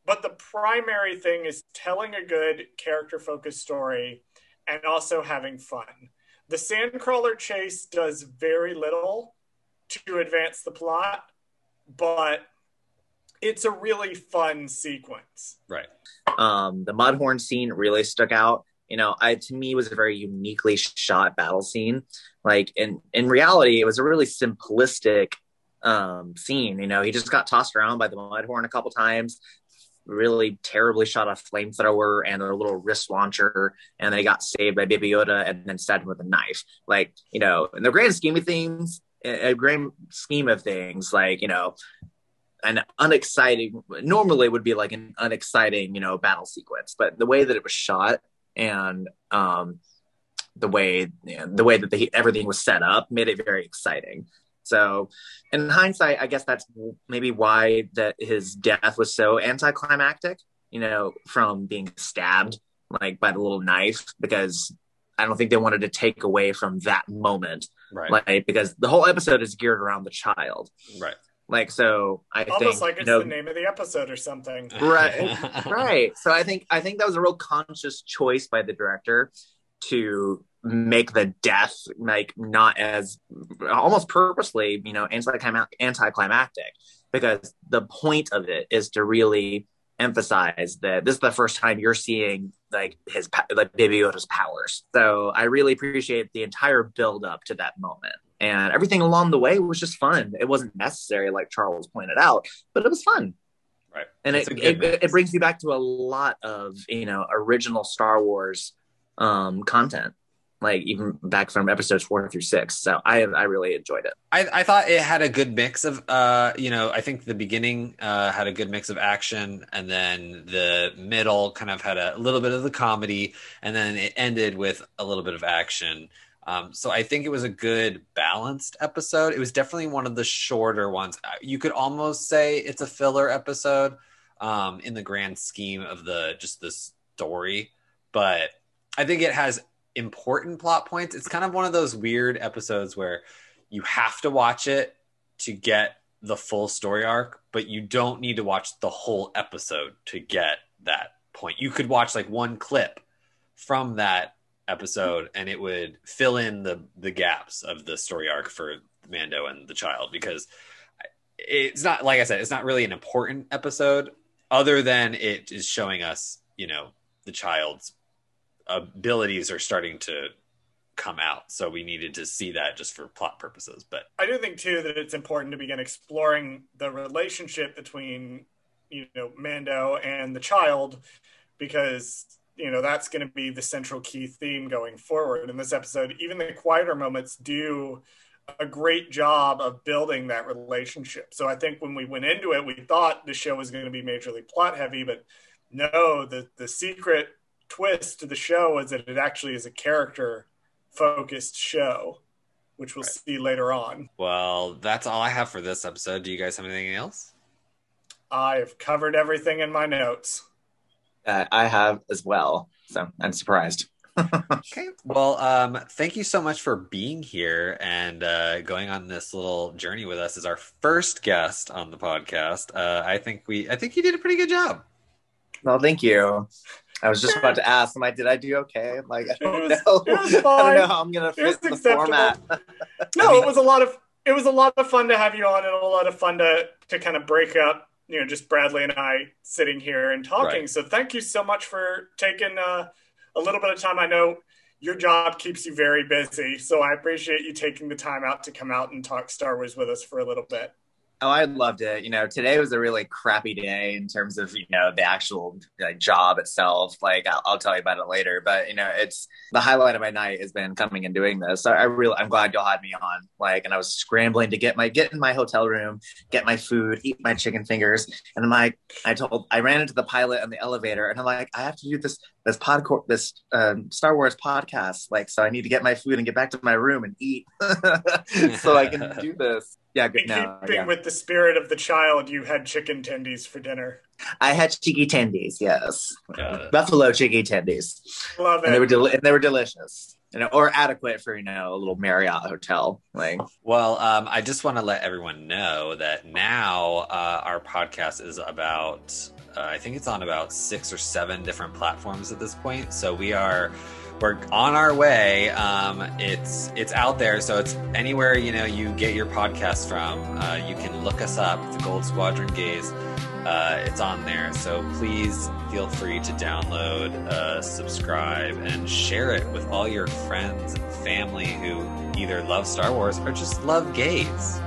but the primary thing is telling a good character focused story and also having fun. The Sandcrawler chase does very little to advance the plot, but it's a really fun sequence. Right. um, the Mudhorn scene really stuck out. You know, I to me was a very uniquely shot battle scene. Like in in reality, it was a really simplistic um, scene. You know, he just got tossed around by the Mudhorn a couple times. Really terribly shot a flamethrower and a little wrist launcher, and they got saved by Baby Yoda and then stabbed with a knife. Like you know, in the grand scheme of things, a grand scheme of things, like you know, an unexciting normally would be like an unexciting you know battle sequence but the way that it was shot and um the way the way that the, everything was set up made it very exciting so in hindsight i guess that's maybe why that his death was so anticlimactic you know from being stabbed like by the little knife because i don't think they wanted to take away from that moment Right. like because the whole episode is geared around the child right. Like so i Almost think like it's you know, the name of the episode or something. Right. right so i think i think that was a real conscious choice by the director to make the death like not as almost purposely you know anticlim- anticlimactic because the point of it is to really emphasize that this is the first time you're seeing like his like baby yoda's powers so i really appreciate the entire build up to that moment and everything along the way was just fun. It wasn't necessary like charles pointed out but it was fun. Right. and it, it, it brings you back to a lot of you know original star wars um content like even back from episodes four through six. So i i really enjoyed it. I, I thought it had a good mix of uh you know I think the beginning uh had a good mix of action and then the middle kind of had a little bit of the comedy and then it ended with a little bit of action um so I think it was a good balanced episode. It was definitely one of the shorter ones. Uh, you could almost say it's a filler episode um in the grand scheme of the just the story but I think it has important plot points. It's kind of one of those weird episodes where you have to watch it to get the full story arc, but you don't need to watch the whole episode to get that point. You could watch like one clip from that episode and it would fill in the the gaps of the story arc for Mando and the child because it's not like I said, it's not really an important episode other than it is showing us, you know, the child's abilities are starting to come out. So we needed to see that just for plot purposes. But I do think too that it's important to begin exploring the relationship between, you know, Mando and the child because you know that's going to be the central key theme going forward in this episode. Even the quieter moments do a great job of building that relationship. So i think when we went into it we thought the show was going to be majorly plot heavy but no the the secret twist to the show is that it actually is a character focused show which we'll right. see later on. Well that's all i have for this episode. Do you guys have anything else? I've covered everything in my notes uh, I have as well. So I'm surprised. okay. Well, um, thank you so much for being here and uh, going on this little journey with us as our first guest on the podcast. Uh, I think we, I think you did a pretty good job. Well, thank you. I was just about to ask, am I, did I do okay? Like, I don't was, know. I don't know how I'm going to fit the format. no, it was a lot of, it was a lot of fun to have you on and a lot of fun to, to kind of break up you know just Bradley and I sitting here and talking. Right. So thank you so much for taking uh, a little bit of time. I know your job keeps you very busy, so I appreciate you taking the time out to come out and talk Star Wars with us for a little bit. Oh, I loved it. You know, today was a really crappy day in terms of you know the actual like, job itself. Like I'll, I'll, tell you about it later, but you know, it's the highlight of my night has been coming and doing this. So I really, I'm glad y'all had me on. Like, and I was scrambling to get my get in my hotel room, get my food, eat my chicken fingers, and I'm like, I told, I ran into the pilot in the elevator, and I'm like, I have to do this this pod this um, Star Wars podcast. Like, so I need to get my food and get back to my room and eat, so I can do this. Yeah, good. now. keeping yeah. with the spirit of the child, you had chicken tendies for dinner. I had chicky tendies. Yes, buffalo chicky tendies. Love it. And they were del- and they were delicious. You know, or adequate for you know a little Marriott hotel. Like, well, um, I just want to let everyone know that now uh, our podcast is about uh, I think it's on about six or seven different platforms at this point. So we are we're on our way. Um, it's it's out there, so it's anywhere you know you get your podcast from. Uh, you can look us up, the Gold Squadron Gays. Uh, it's on there, so please feel free to download, uh, subscribe, and share it with all your friends and family who either love Star Wars or just love gays.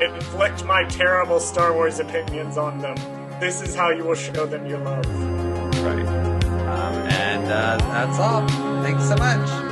Inflict my terrible Star Wars opinions on them. This is how you will show them your love. Right. Um, uh, that's all. Thanks so much.